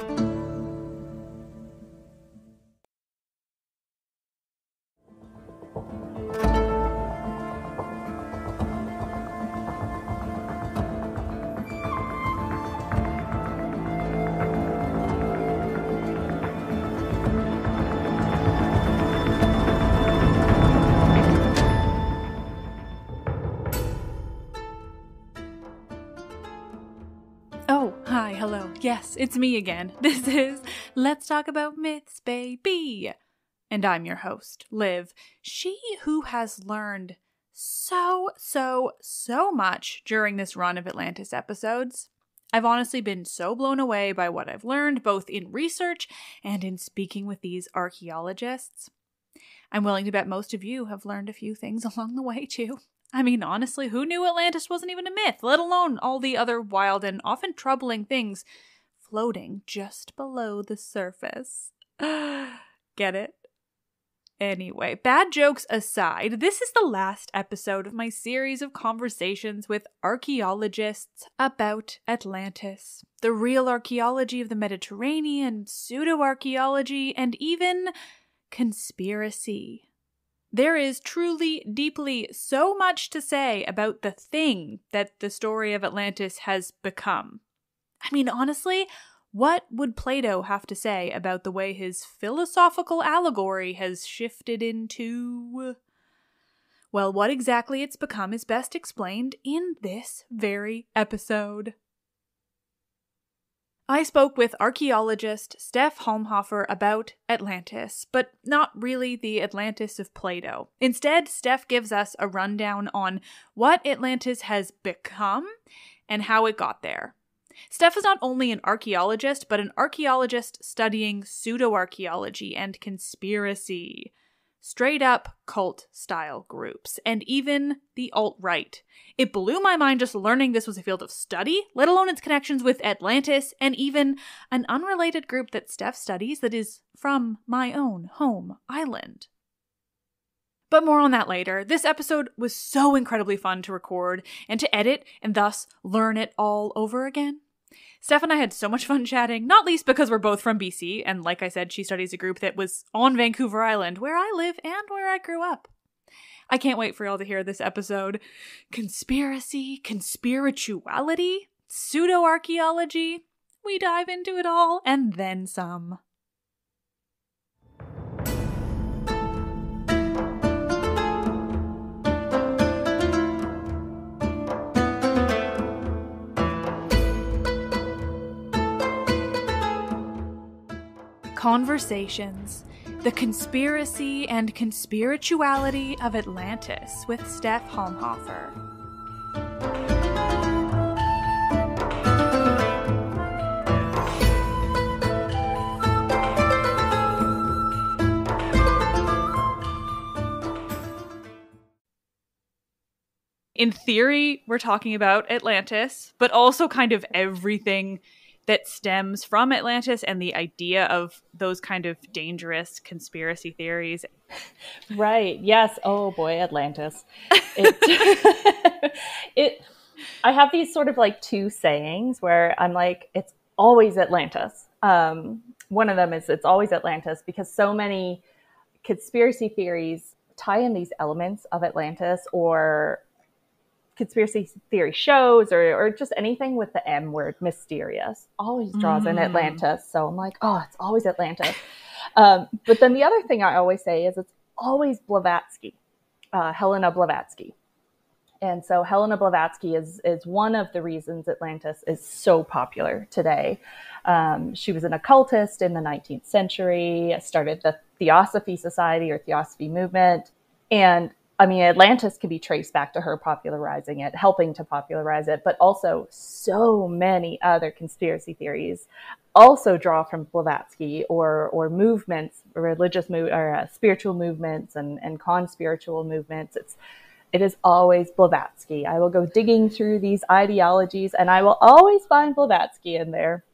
Oh, Yes, it's me again. This is Let's Talk About Myths, baby. And I'm your host, Liv. She who has learned so, so, so much during this run of Atlantis episodes. I've honestly been so blown away by what I've learned, both in research and in speaking with these archaeologists. I'm willing to bet most of you have learned a few things along the way, too. I mean, honestly, who knew Atlantis wasn't even a myth, let alone all the other wild and often troubling things floating just below the surface? Get it? Anyway, bad jokes aside, this is the last episode of my series of conversations with archaeologists about Atlantis, the real archaeology of the Mediterranean, pseudo archaeology, and even conspiracy. There is truly, deeply so much to say about the thing that the story of Atlantis has become. I mean, honestly, what would Plato have to say about the way his philosophical allegory has shifted into. Well, what exactly it's become is best explained in this very episode. I spoke with archaeologist Steph Halmhofer about Atlantis, but not really the Atlantis of Plato. Instead, Steph gives us a rundown on what Atlantis has become and how it got there. Steph is not only an archaeologist, but an archaeologist studying pseudo archaeology and conspiracy straight up cult style groups, and even the alt right. It blew my mind just learning this was a field of study, let alone its connections with Atlantis, and even an unrelated group that Steph studies that is from my own home island. But more on that later. This episode was so incredibly fun to record and to edit and thus learn it all over again. Steph and I had so much fun chatting, not least because we're both from BC, and like I said, she studies a group that was on Vancouver Island, where I live and where I grew up. I can't wait for y'all to hear this episode. Conspiracy, conspirituality, pseudo archaeology. We dive into it all and then some. Conversations The Conspiracy and Conspirituality of Atlantis with Steph Halmhofer. In theory, we're talking about Atlantis, but also kind of everything that stems from Atlantis and the idea of those kind of dangerous conspiracy theories. Right. Yes. Oh boy, Atlantis. It, it I have these sort of like two sayings where I'm like, it's always Atlantis. Um, one of them is it's always Atlantis because so many conspiracy theories tie in these elements of Atlantis or conspiracy theory shows or, or just anything with the M word, mysterious, always draws mm. in Atlantis. So I'm like, oh, it's always Atlantis. um, but then the other thing I always say is it's always Blavatsky, uh, Helena Blavatsky. And so Helena Blavatsky is, is one of the reasons Atlantis is so popular today. Um, she was an occultist in the 19th century, started the Theosophy Society or Theosophy movement. And I mean, Atlantis can be traced back to her popularizing it, helping to popularize it, but also so many other conspiracy theories also draw from Blavatsky or or movements, religious move or uh, spiritual movements and and conspiritual movements. It's it is always Blavatsky. I will go digging through these ideologies, and I will always find Blavatsky in there.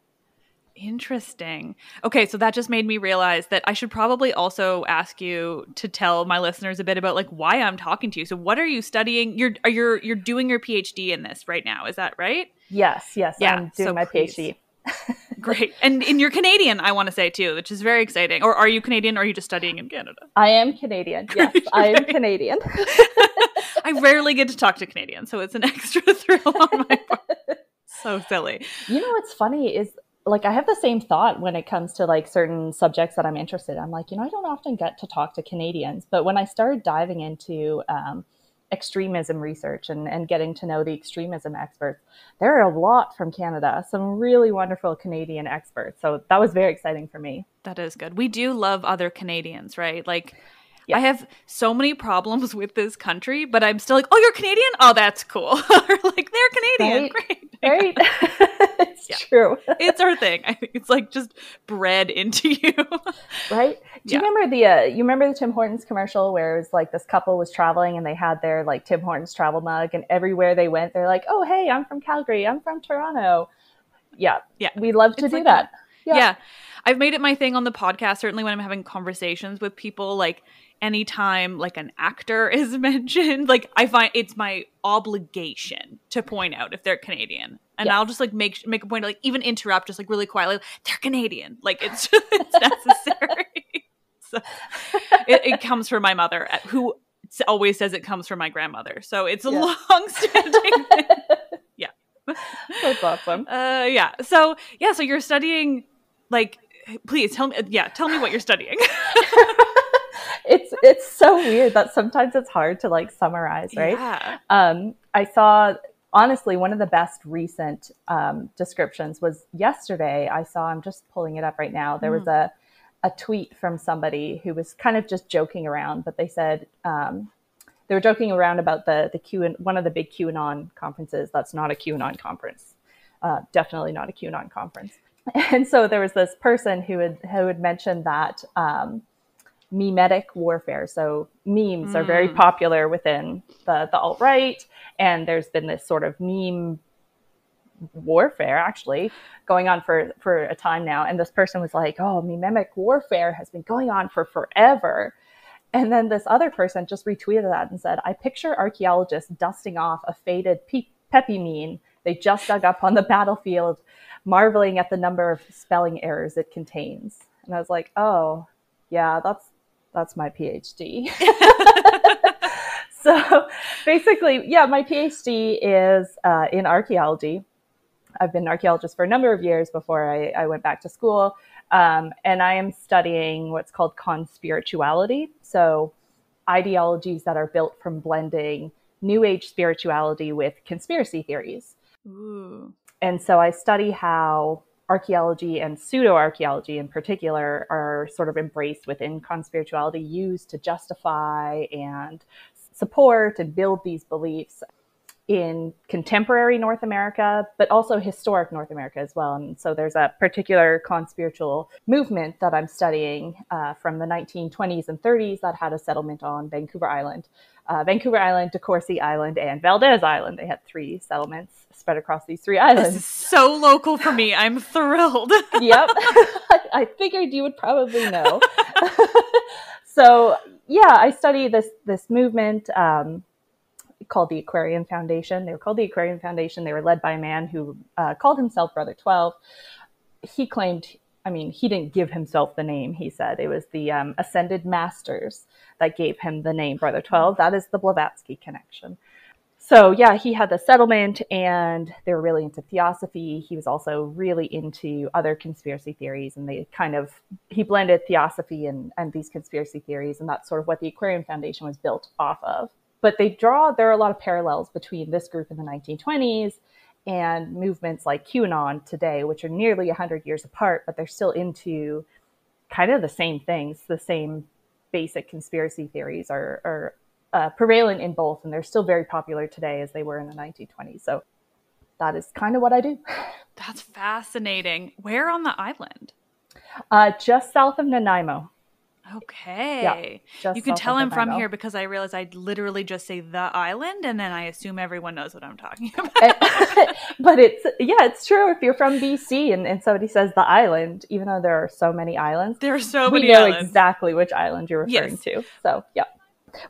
Interesting. Okay, so that just made me realize that I should probably also ask you to tell my listeners a bit about like why I'm talking to you. So what are you studying? You're are you you're doing your PhD in this right now, is that right? Yes, yes. Yeah, I'm doing so my please. PhD. Great. And and you're Canadian, I want to say too, which is very exciting. Or are you Canadian or are you just studying in Canada? I am Canadian. Yes, I am Canadian. I rarely get to talk to Canadians, so it's an extra thrill on my part. So silly. You know what's funny is like I have the same thought when it comes to like certain subjects that I'm interested in. I'm like, you know, I don't often get to talk to Canadians, but when I started diving into um, extremism research and, and getting to know the extremism experts, there are a lot from Canada, some really wonderful Canadian experts. So that was very exciting for me. That is good. We do love other Canadians, right? Like yeah. I have so many problems with this country, but I'm still like, oh, you're Canadian? Oh, that's cool. or like, they're Canadian. Right? Great. Right. it's yeah. true. it's our thing. It's like just bred into you. right. Do you remember the, uh, you remember the Tim Hortons commercial where it was like this couple was traveling and they had their like Tim Hortons travel mug and everywhere they went, they're like, oh, hey, I'm from Calgary. I'm from Toronto. Yeah. Yeah. We love to it's do like that. Yeah. yeah. I've made it my thing on the podcast, certainly when I'm having conversations with people, like, anytime like an actor is mentioned, like I find it's my obligation to point out if they're Canadian. And yes. I'll just like make make a point to like even interrupt just like really quietly, they're Canadian. Like it's it's necessary. so it, it, comes from my mother who always says it comes from my grandmother. So it's a yeah. long standing Yeah. That's awesome. Uh yeah. So yeah, so you're studying like please tell me yeah, tell me what you're studying it's it's so weird that sometimes it's hard to like summarize, right? Yeah. Um, I saw honestly one of the best recent um, descriptions was yesterday. I saw. I'm just pulling it up right now. There mm. was a a tweet from somebody who was kind of just joking around, but they said um, they were joking around about the the Q and one of the big QAnon conferences. That's not a QAnon conference. Uh, definitely not a QAnon conference. And so there was this person who had who had mentioned that um, memetic warfare. So memes mm. are very mm. popular within the, the alt right, and there's been this sort of meme warfare actually going on for for a time now. And this person was like, "Oh, mememic warfare has been going on for forever." And then this other person just retweeted that and said, "I picture archaeologists dusting off a faded pe- peppy meme they just dug up on the battlefield, marveling at the number of spelling errors it contains." And I was like, "Oh, yeah, that's that's my PhD. so basically, yeah, my PhD is uh, in archaeology. I've been an archaeologist for a number of years before I, I went back to school. Um, and I am studying what's called conspirituality. So, ideologies that are built from blending New Age spirituality with conspiracy theories. Ooh. And so I study how archaeology and pseudo archaeology in particular are sort of embraced within conspirituality, used to justify and support and build these beliefs in contemporary North America, but also historic North America as well. And so there's a particular conspiritual movement that I'm studying uh, from the 1920s and 30s that had a settlement on Vancouver Island. Uh, Vancouver Island, DeCourcy Island, and Valdes Island. They had three settlements spread across these three islands. so local for me. I'm thrilled. yep. I figured you would probably know. so yeah, I study this this movement um, called the Aquarian Foundation. They were called the Aquarian Foundation. They were led by a man who uh, called himself Brother Twelve. He claimed, I mean, he didn't give himself the name. He said it was the um, Ascended Masters that gave him the name Brother Twelve. That is the Blavatsky connection so yeah, he had the settlement and they were really into theosophy. He was also really into other conspiracy theories and they kind of he blended theosophy and, and these conspiracy theories and that's sort of what the Aquarian Foundation was built off of. But they draw there are a lot of parallels between this group in the 1920s and movements like QAnon today, which are nearly 100 years apart, but they're still into kind of the same things, the same basic conspiracy theories are, are uh, prevalent in both, and they're still very popular today as they were in the 1920s. So that is kind of what I do. That's fascinating. Where on the island? Uh, just south of Nanaimo. Okay. Yeah, you can tell I'm from here because I realize I literally just say the island and then I assume everyone knows what I'm talking eh, about. but it's, yeah, it's true. If you're from BC and, and somebody says the island, even though there are so many islands, there are so we many know islands. exactly which island you're referring yes. to. So, yeah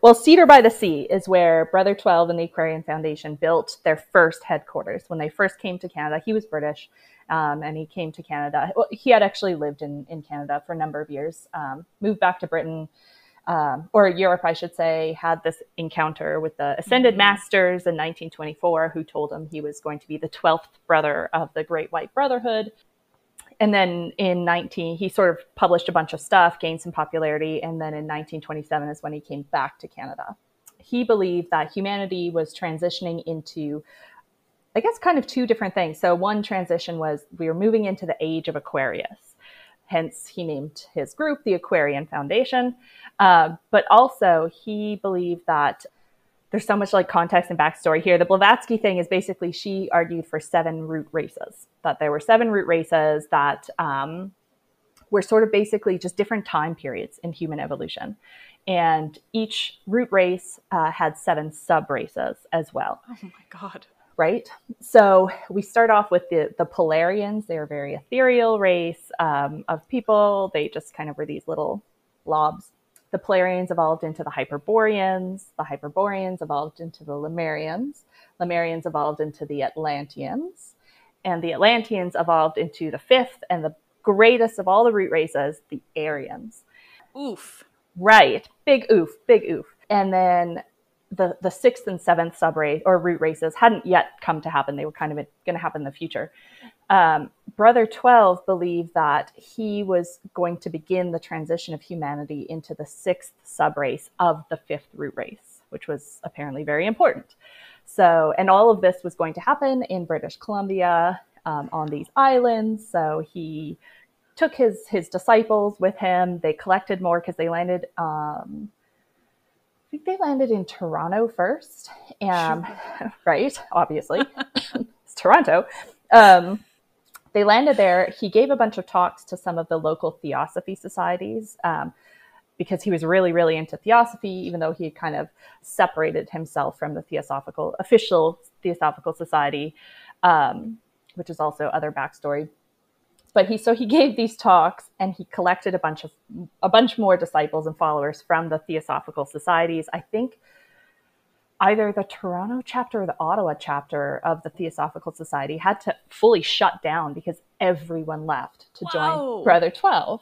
well, Cedar by the Sea is where Brother 12 and the Aquarian Foundation built their first headquarters. When they first came to Canada, he was British um, and he came to Canada. Well, he had actually lived in, in Canada for a number of years, um, moved back to Britain. Um, or Europe, I should say, had this encounter with the Ascended mm-hmm. Masters in 1924, who told him he was going to be the 12th brother of the Great White Brotherhood and then in 19 he sort of published a bunch of stuff gained some popularity and then in 1927 is when he came back to canada he believed that humanity was transitioning into i guess kind of two different things so one transition was we were moving into the age of aquarius hence he named his group the aquarian foundation uh, but also he believed that there's so much like context and backstory here. The Blavatsky thing is basically she argued for seven root races, that there were seven root races that um, were sort of basically just different time periods in human evolution. And each root race uh, had seven sub races as well. Oh my God. Right? So we start off with the, the Polarians. They're a very ethereal race um, of people. They just kind of were these little blobs the Polarians evolved into the Hyperboreans. The Hyperboreans evolved into the Lemurians. Lemurians evolved into the Atlanteans. And the Atlanteans evolved into the fifth and the greatest of all the root races, the Aryans. Oof. Right. Big oof, big oof. And then the, the sixth and seventh subrace or root races hadn't yet come to happen. They were kind of going to happen in the future um, Brother 12 believed that he was going to begin the transition of humanity into the sixth subrace of the fifth root race, which was apparently very important. So, and all of this was going to happen in British Columbia um, on these islands. So he took his his disciples with him. They collected more because they landed. Um, think they landed in Toronto first, and right, obviously, it's Toronto. Um, they landed there. He gave a bunch of talks to some of the local theosophy societies um, because he was really, really into theosophy, even though he had kind of separated himself from the theosophical, official theosophical society, um, which is also other backstory. But he so he gave these talks and he collected a bunch of a bunch more disciples and followers from the theosophical societies. I think either the Toronto chapter or the Ottawa chapter of the Theosophical Society had to fully shut down because everyone left to Whoa. join Brother 12.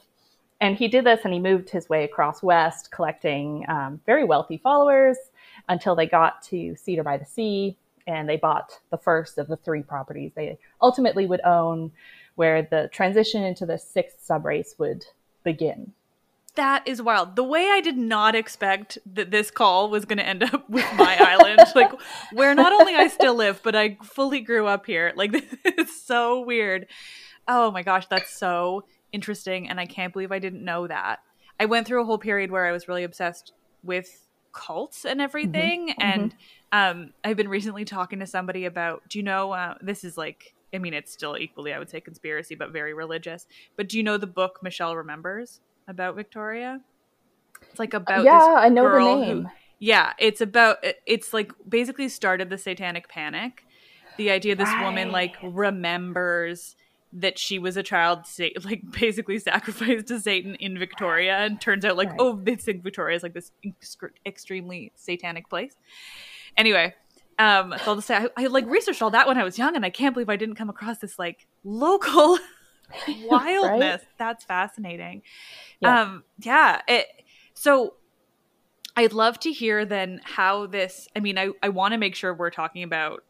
And he did this and he moved his way across West, collecting um, very wealthy followers until they got to Cedar by the Sea and they bought the first of the three properties they ultimately would own, where the transition into the sixth subrace would begin that is wild. The way I did not expect that this call was going to end up with my island, like where not only I still live, but I fully grew up here. Like this is so weird. Oh my gosh, that's so interesting and I can't believe I didn't know that. I went through a whole period where I was really obsessed with cults and everything mm-hmm. and mm-hmm. um I've been recently talking to somebody about do you know uh, this is like I mean it's still equally I would say conspiracy but very religious. But do you know the book Michelle Remembers? about Victoria. It's like about yeah, I know the name. Who, yeah, it's about it's like basically started the Satanic Panic. The idea this right. woman like remembers that she was a child, like basically sacrificed to Satan in Victoria, and turns out like right. oh, they think Victoria is like this extremely satanic place. Anyway, um, so I'll just say I, I like researched all that when I was young, and I can't believe I didn't come across this like local wildness. right? That's fascinating. Yeah. Um, yeah. It, so I'd love to hear then how this, I mean, I, I want to make sure we're talking about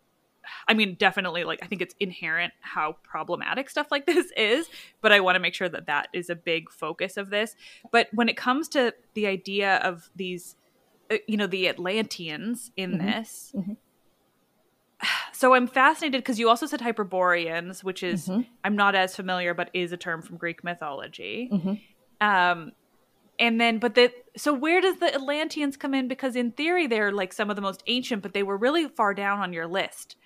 I mean, definitely, like, I think it's inherent how problematic stuff like this is, but I want to make sure that that is a big focus of this. But when it comes to the idea of these, uh, you know, the Atlanteans in mm-hmm. this, mm-hmm so I'm fascinated because you also said Hyperboreans, which is mm-hmm. I'm not as familiar, but is a term from Greek mythology. Mm-hmm. Um, and then, but the so where does the Atlanteans come in? Because in theory, they're like some of the most ancient, but they were really far down on your list.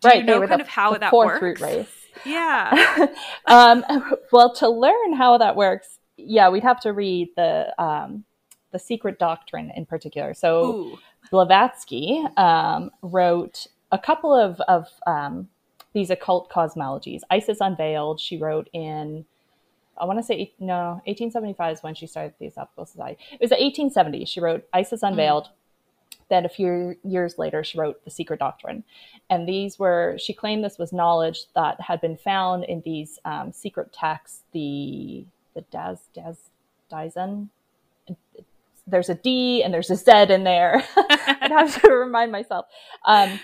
Do right, you know kind the, of how that fourth works. root race. Yeah. um, well, to learn how that works, yeah, we'd have to read the um, the Secret Doctrine in particular. So Ooh. Blavatsky um, wrote a couple of, of um, these occult cosmologies. Isis Unveiled, she wrote in I want to say no, 1875 is when she started the Theosophical Society. It was 1870. She wrote Isis Unveiled. Mm. Then a few years later, she wrote The Secret Doctrine. And these were, she claimed this was knowledge that had been found in these um, secret texts, the, the Daz, Daz, Dzyan. There's a D and there's a Z in there. I have to remind myself. Um,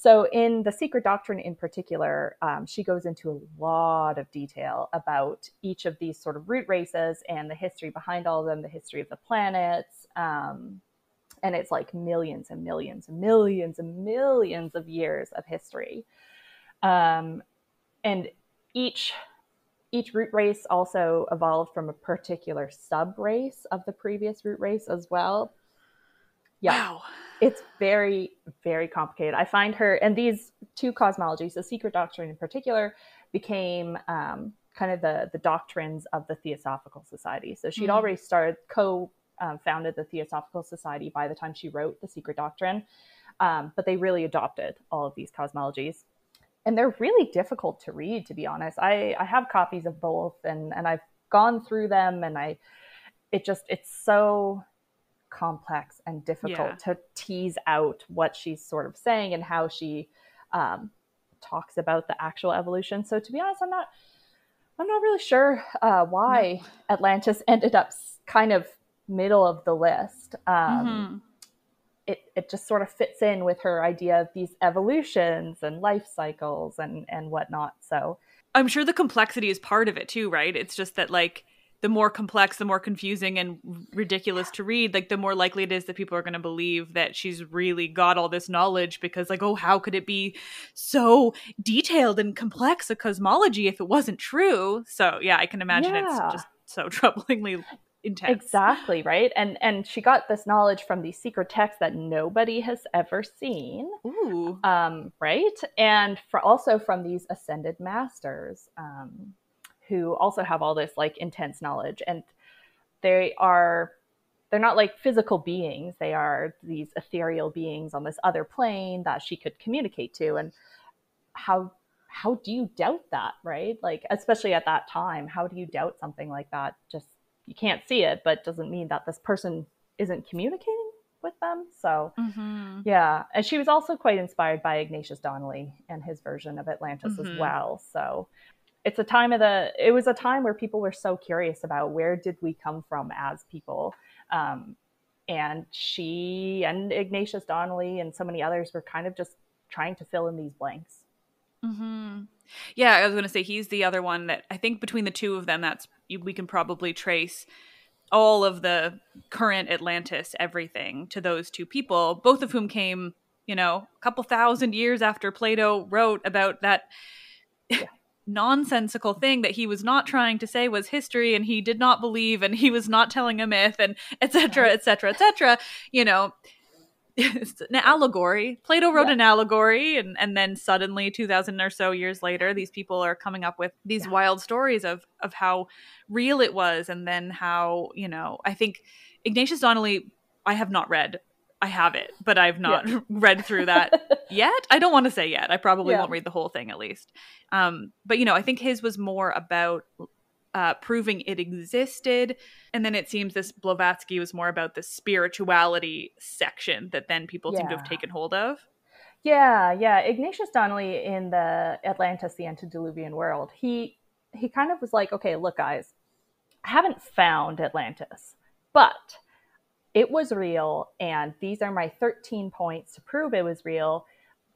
so, in the Secret Doctrine in particular, um, she goes into a lot of detail about each of these sort of root races and the history behind all of them, the history of the planets. Um, and it's like millions and millions and millions and millions of years of history. Um, and each each root race also evolved from a particular sub race of the previous root race as well. Yeah. Wow. It's very, very complicated. I find her, and these two cosmologies, the secret doctrine in particular, became um, kind of the, the doctrines of the Theosophical Society. So she'd mm. already started, co um, founded the Theosophical Society by the time she wrote The Secret Doctrine. Um, but they really adopted all of these cosmologies. And they're really difficult to read, to be honest. I, I have copies of both and, and I've gone through them and I, it just, it's so complex and difficult yeah. to tease out what she's sort of saying and how she um, talks about the actual evolution. So to be honest, I'm not I'm not really sure uh, why no. Atlantis ended up kind of middle of the list. Um, mm-hmm. It it just sort of fits in with her idea of these evolutions and life cycles and and whatnot. So I'm sure the complexity is part of it too, right? It's just that like the more complex, the more confusing and ridiculous to read, like the more likely it is that people are going to believe that she's really got all this knowledge because, like, oh, how could it be so detailed and complex a cosmology if it wasn't true? So, yeah, I can imagine yeah. it's just so troublingly intense. Exactly, right? And and she got this knowledge from these secret texts that nobody has ever seen. Ooh. Um, right? And for also from these ascended masters. Um, who also have all this like intense knowledge and they are they're not like physical beings they are these ethereal beings on this other plane that she could communicate to and how how do you doubt that right like especially at that time how do you doubt something like that just you can't see it but doesn't mean that this person isn't communicating with them so mm-hmm. yeah and she was also quite inspired by ignatius donnelly and his version of atlantis mm-hmm. as well so it's a time of the it was a time where people were so curious about where did we come from as people. Um, and she and ignatius donnelly and so many others were kind of just trying to fill in these blanks. Mm-hmm. yeah i was going to say he's the other one that i think between the two of them that's we can probably trace all of the current atlantis everything to those two people both of whom came you know a couple thousand years after plato wrote about that yeah nonsensical thing that he was not trying to say was history and he did not believe and he was not telling a myth and etc etc etc you know it's an allegory plato wrote yeah. an allegory and and then suddenly 2000 or so years later these people are coming up with these yeah. wild stories of of how real it was and then how you know i think ignatius donnelly i have not read I have it, but I've not yeah. read through that yet. I don't want to say yet. I probably yeah. won't read the whole thing at least. Um, but you know, I think his was more about uh, proving it existed, and then it seems this Blavatsky was more about the spirituality section that then people yeah. seem to have taken hold of. Yeah, yeah. Ignatius Donnelly in the Atlantis, the Antediluvian World, he he kind of was like, okay, look, guys, I haven't found Atlantis, but it was real and these are my 13 points to prove it was real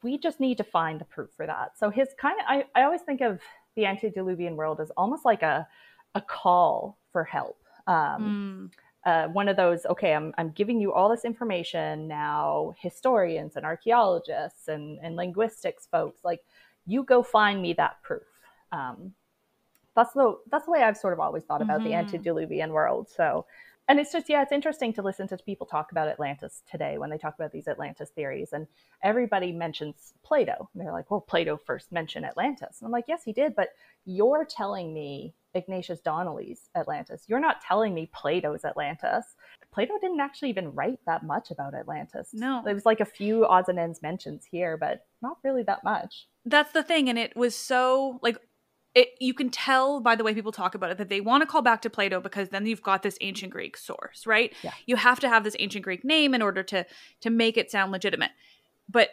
we just need to find the proof for that so his kind of i, I always think of the antediluvian world as almost like a, a call for help um, mm. uh, one of those okay I'm, I'm giving you all this information now historians and archaeologists and, and linguistics folks like you go find me that proof um, that's the that's the way I've sort of always thought about mm-hmm. the antediluvian world. So and it's just yeah it's interesting to listen to people talk about atlantis today when they talk about these atlantis theories. And everybody mentions plato. And they're like well plato first mentioned atlantis. And i'm like yes he did. But you're telling me ignatius donnelly's atlantis. You're not telling me plato's atlantis. Plato didn't actually even write that much about atlantis. No. It was like a few odds and ends mentions here but not really that much. That's the thing. And it was so like it, you can tell by the way people talk about it that they want to call back to Plato because then you've got this ancient Greek source, right? Yeah. You have to have this ancient Greek name in order to to make it sound legitimate. But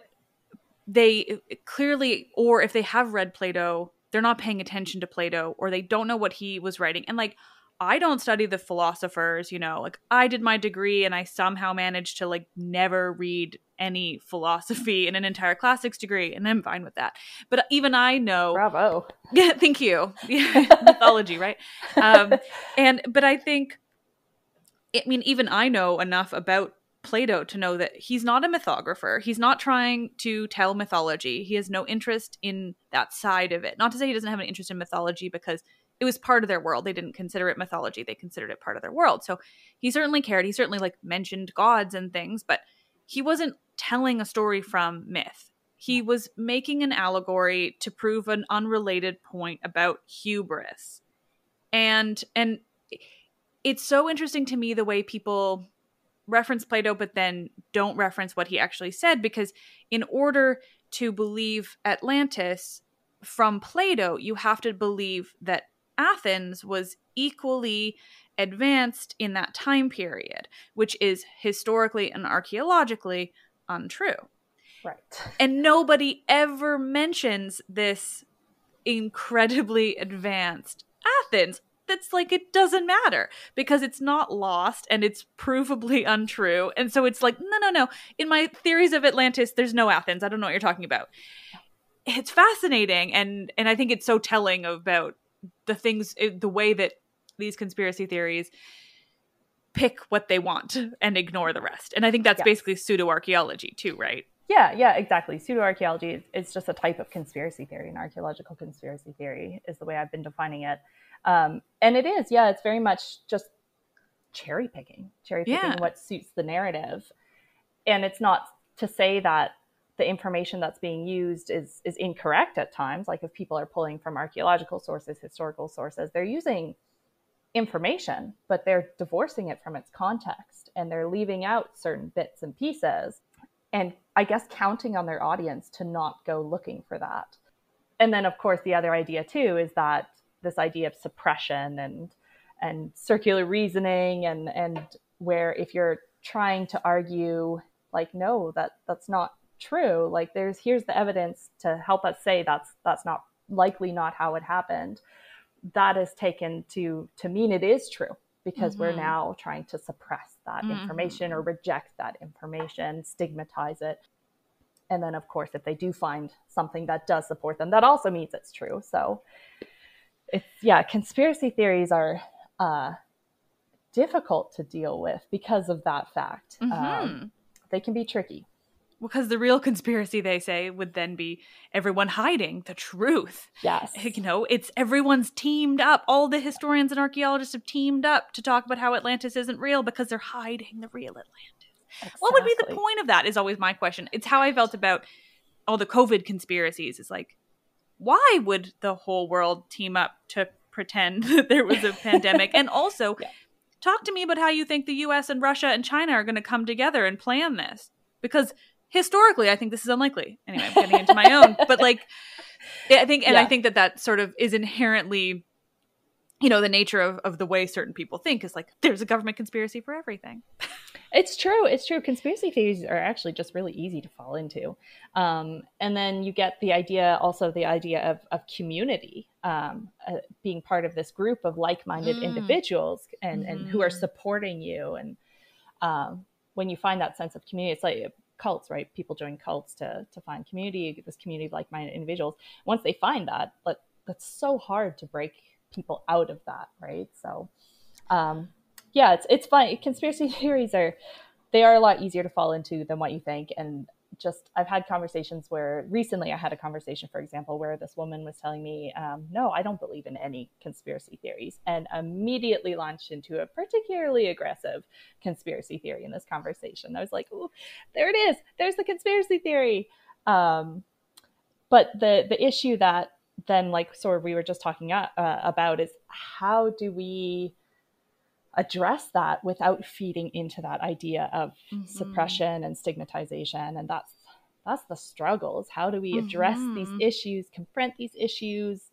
they clearly, or if they have read Plato, they're not paying attention to Plato, or they don't know what he was writing. And like, I don't study the philosophers, you know, like I did my degree and I somehow managed to like never read any philosophy in an entire classics degree, and I'm fine with that. But even I know Bravo. Yeah, thank you. Yeah, mythology, right? Um, and but I think, I mean, even I know enough about Plato to know that he's not a mythographer. He's not trying to tell mythology. He has no interest in that side of it. Not to say he doesn't have an interest in mythology because it was part of their world. They didn't consider it mythology. They considered it part of their world. So he certainly cared. He certainly like mentioned gods and things, but he wasn't telling a story from myth. He was making an allegory to prove an unrelated point about hubris. And and it's so interesting to me the way people reference Plato but then don't reference what he actually said because in order to believe Atlantis from Plato, you have to believe that Athens was equally advanced in that time period, which is historically and archaeologically untrue. Right. And nobody ever mentions this incredibly advanced Athens. That's like it doesn't matter because it's not lost and it's provably untrue. And so it's like, no, no, no. In my theories of Atlantis, there's no Athens. I don't know what you're talking about. It's fascinating and and I think it's so telling about the things the way that these conspiracy theories pick what they want and ignore the rest. And I think that's Yes. basically pseudo archaeology too, right? Yeah, yeah, exactly. Pseudo archaeology is it's just a type of conspiracy theory, and archaeological conspiracy theory is the way I've been defining it. Um, and it is, yeah, it's very much just cherry picking, cherry picking Yeah. what suits the narrative. And it's not to say that the information that's being used is is incorrect at times. Like if people are pulling from archaeological sources, historical sources, they're using information, but they're divorcing it from its context and they're leaving out certain bits and pieces and I guess counting on their audience to not go looking for that. And then of course the other idea too is that this idea of suppression and and circular reasoning and and where if you're trying to argue like no that that's not true like there's here's the evidence to help us say that's that's not likely not how it happened. That is taken to to mean it is true because we're Mhm. now trying to suppress that information or reject that information stigmatize it. And then of course if they do find something that does support them that also means it's true. So it's yeah conspiracy theories are uh, difficult to deal with because of that fact. Mhm. um, they can be tricky because the real conspiracy they say would then be everyone hiding the truth. Yes. Eh, you know it's everyone's teamed up. All the historians and archaeologists have teamed up to talk about how atlantis isn't real because they're hiding the real atlantis. What would be the point of that is always my question. It's how i felt about all the covid conspiracies. Is like why would the whole world team up to pretend that there was a pandemic? And also Yeah. talk to me about how you think the us and russia and china are going to come together and plan this. Because historically i think this is unlikely anyway i'm getting into my own but like i think and i think that that sort of is inherently you know the nature of, of the way certain people think is like there's a government conspiracy for everything It's true. It's true. Conspiracy theories are actually just really easy to fall into. Um, and then you get the idea, also the idea of, of community, um, uh, being part of this group of like minded Mm. individuals and, and who are Mhm. supporting you. And um, when you find that sense of community, it's like cults, right? People join cults to, to find community, this community of like minded individuals. Once they find that, but that's so hard to break people out of that, right? So, um, yeah, it's it's fun. Conspiracy theories are they are a lot easier to fall into than what you think. And just I've had conversations where recently I had a conversation, for example, where this woman was telling me, um, "No, I don't believe in any conspiracy theories," and immediately launched into a particularly aggressive conspiracy theory in this conversation. I was like, "Ooh, there it is. There's the conspiracy theory." Um, but the the issue that then like sort of we were just talking uh, about is how do we address that without feeding into that idea of Mhm. suppression and stigmatization and that's that's the struggles how do we address these Mhm. issues confront these issues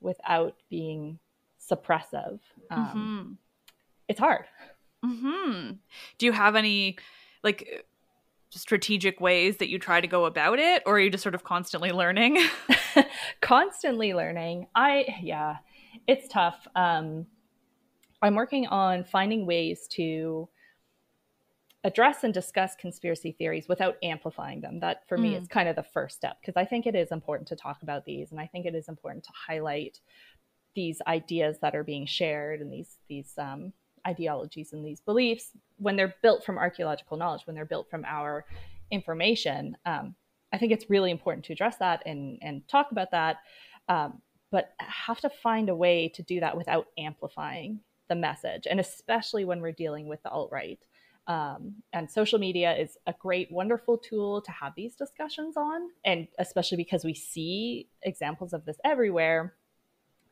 without being suppressive. Um, mm-hmm. It's hard. Mm-hmm. Do you have any like strategic ways that you try to go about it, or are you just sort of constantly learning? constantly learning. I yeah, it's tough. Um, I'm working on finding ways to address and discuss conspiracy theories without amplifying them. That for mm. me is kind of the first step because I think it is important to talk about these and I think it is important to highlight these ideas that are being shared and these these um, ideologies and these beliefs when they're built from archaeological knowledge, when they're built from our information. Um, I think it's really important to address that and and talk about that, um, but have to find a way to do that without amplifying the message, and especially when we're dealing with the alt right. Um, and social media is a great, wonderful tool to have these discussions on. And especially because we see examples of this everywhere,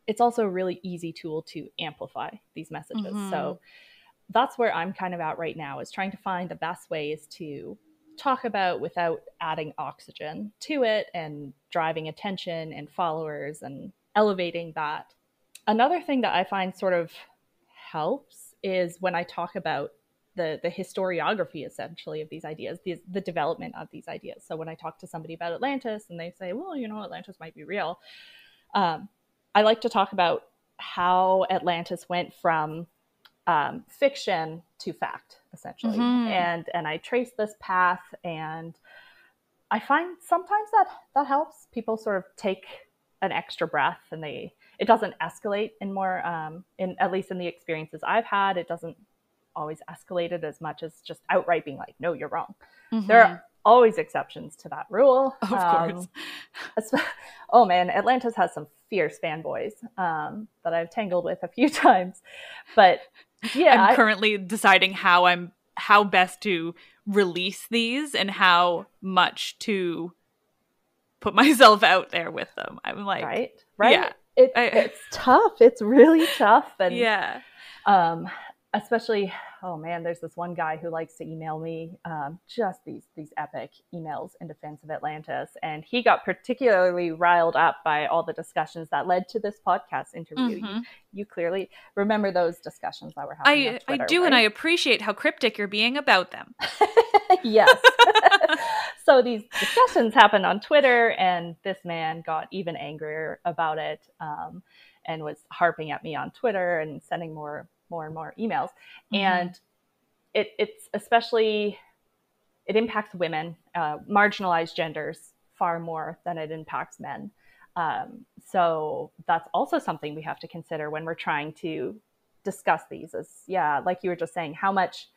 it's also a really easy tool to amplify these messages. Mm-hmm. So that's where I'm kind of at right now is trying to find the best ways to talk about without adding oxygen to it and driving attention and followers and elevating that. Another thing that I find sort of helps is when I talk about the the historiography essentially of these ideas, the, the development of these ideas. So when I talk to somebody about Atlantis and they say, well, you know, Atlantis might be real, um, I like to talk about how Atlantis went from um, fiction to fact, essentially, mm-hmm. and and I trace this path, and I find sometimes that that helps people sort of take an extra breath, and they it doesn't escalate in more um, in at least in the experiences I've had, it doesn't always escalate it as much as just outright being like, no, you're wrong. Mm-hmm. There are always exceptions to that rule. Of um, course. oh man, Atlantis has some fierce fanboys um, that I've tangled with a few times. But yeah. I'm currently I, deciding how I'm how best to release these and how much to put myself out there with them. I'm like Right. Right. Yeah. It, I, it's tough. It's really tough. And yeah. Um, especially oh man there's this one guy who likes to email me um, just these these epic emails in defense of atlantis and he got particularly riled up by all the discussions that led to this podcast interview mm-hmm. you, you, clearly remember those discussions that were happening i, Twitter, I do right? and i appreciate how cryptic you're being about them yes so these discussions happened on twitter and this man got even angrier about it um, and was harping at me on twitter and sending more more and more emails. Mm-hmm. And it, it's especially, it impacts women, uh, marginalized genders far more than it impacts men. Um, so that's also something we have to consider when we're trying to discuss these is yeah like you were just saying how much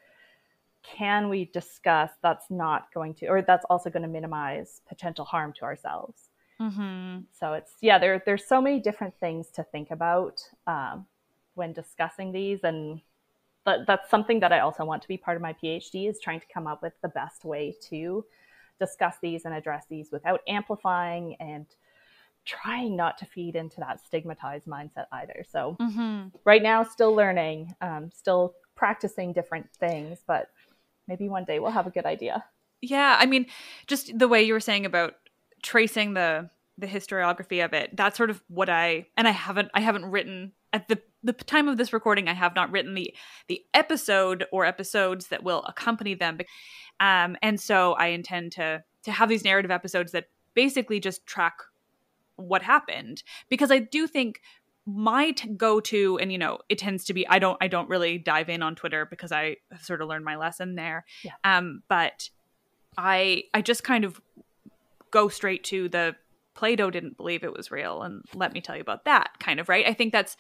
can we discuss that's not going to or that's also going to minimize potential harm to ourselves mm-hmm. so it's yeah there, there's so many different things to think about um, when discussing these and but that's something that I also want to be part of my PhD is trying to come up with the best way to discuss these and address these without amplifying and trying not to feed into that stigmatized mindset either. So mm-hmm. right now, still learning, um, still practicing different things, but maybe one day we'll have a good idea. Yeah, I mean, just the way you were saying about tracing the the historiography of it, that's sort of what I and I haven't I haven't written at the the time of this recording i have not written the the episode or episodes that will accompany them um, and so i intend to to have these narrative episodes that basically just track what happened because i do think my t- go-to and you know it tends to be i don't i don't really dive in on twitter because i have sort of learned my lesson there. Yeah. um but i i just kind of go straight to the plato didn't believe it was real and let me tell you about that kind of right? I think that's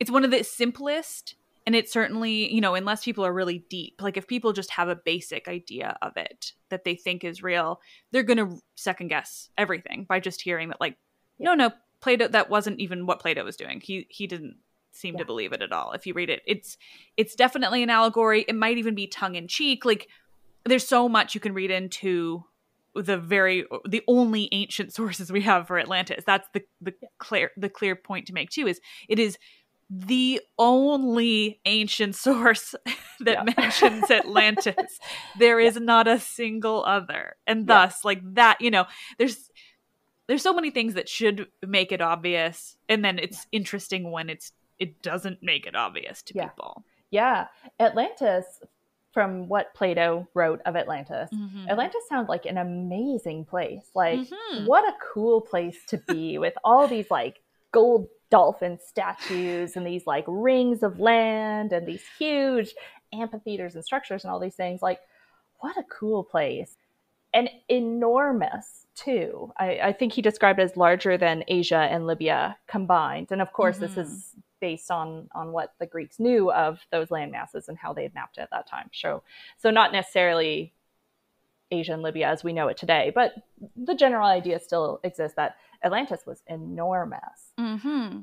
it's one of the simplest and it's certainly you know unless people are really deep like if people just have a basic idea of it that they think is real they're going to second guess everything by just hearing that like no no plato that wasn't even what plato was doing he he didn't seem yeah. to believe it at all if you read it it's it's definitely an allegory it might even be tongue in cheek like there's so much you can read into the very the only ancient sources we have for atlantis that's the the clear the clear point to make too is it is the only ancient source that yeah. mentions Atlantis. there is yeah. not a single other. And thus, like that, you know, there's there's so many things that should make it obvious and then it's yeah. interesting when it's it doesn't make it obvious to yeah. people yeah atlantis from what plato wrote of atlantis mm-hmm. atlantis sounds like an amazing place like mm-hmm. what a cool place to be with all these like gold dolphin statues and these like rings of land and these huge amphitheaters and structures and all these things like what a cool place and enormous too. I, I, think he described it as larger than Asia and Libya combined. And of course, mm-hmm. this is based on on what the Greeks knew of those land masses and how they had mapped it at that time. So, so not necessarily Asia and Libya as we know it today, but the general idea still exists that Atlantis was enormous. Mm-hmm.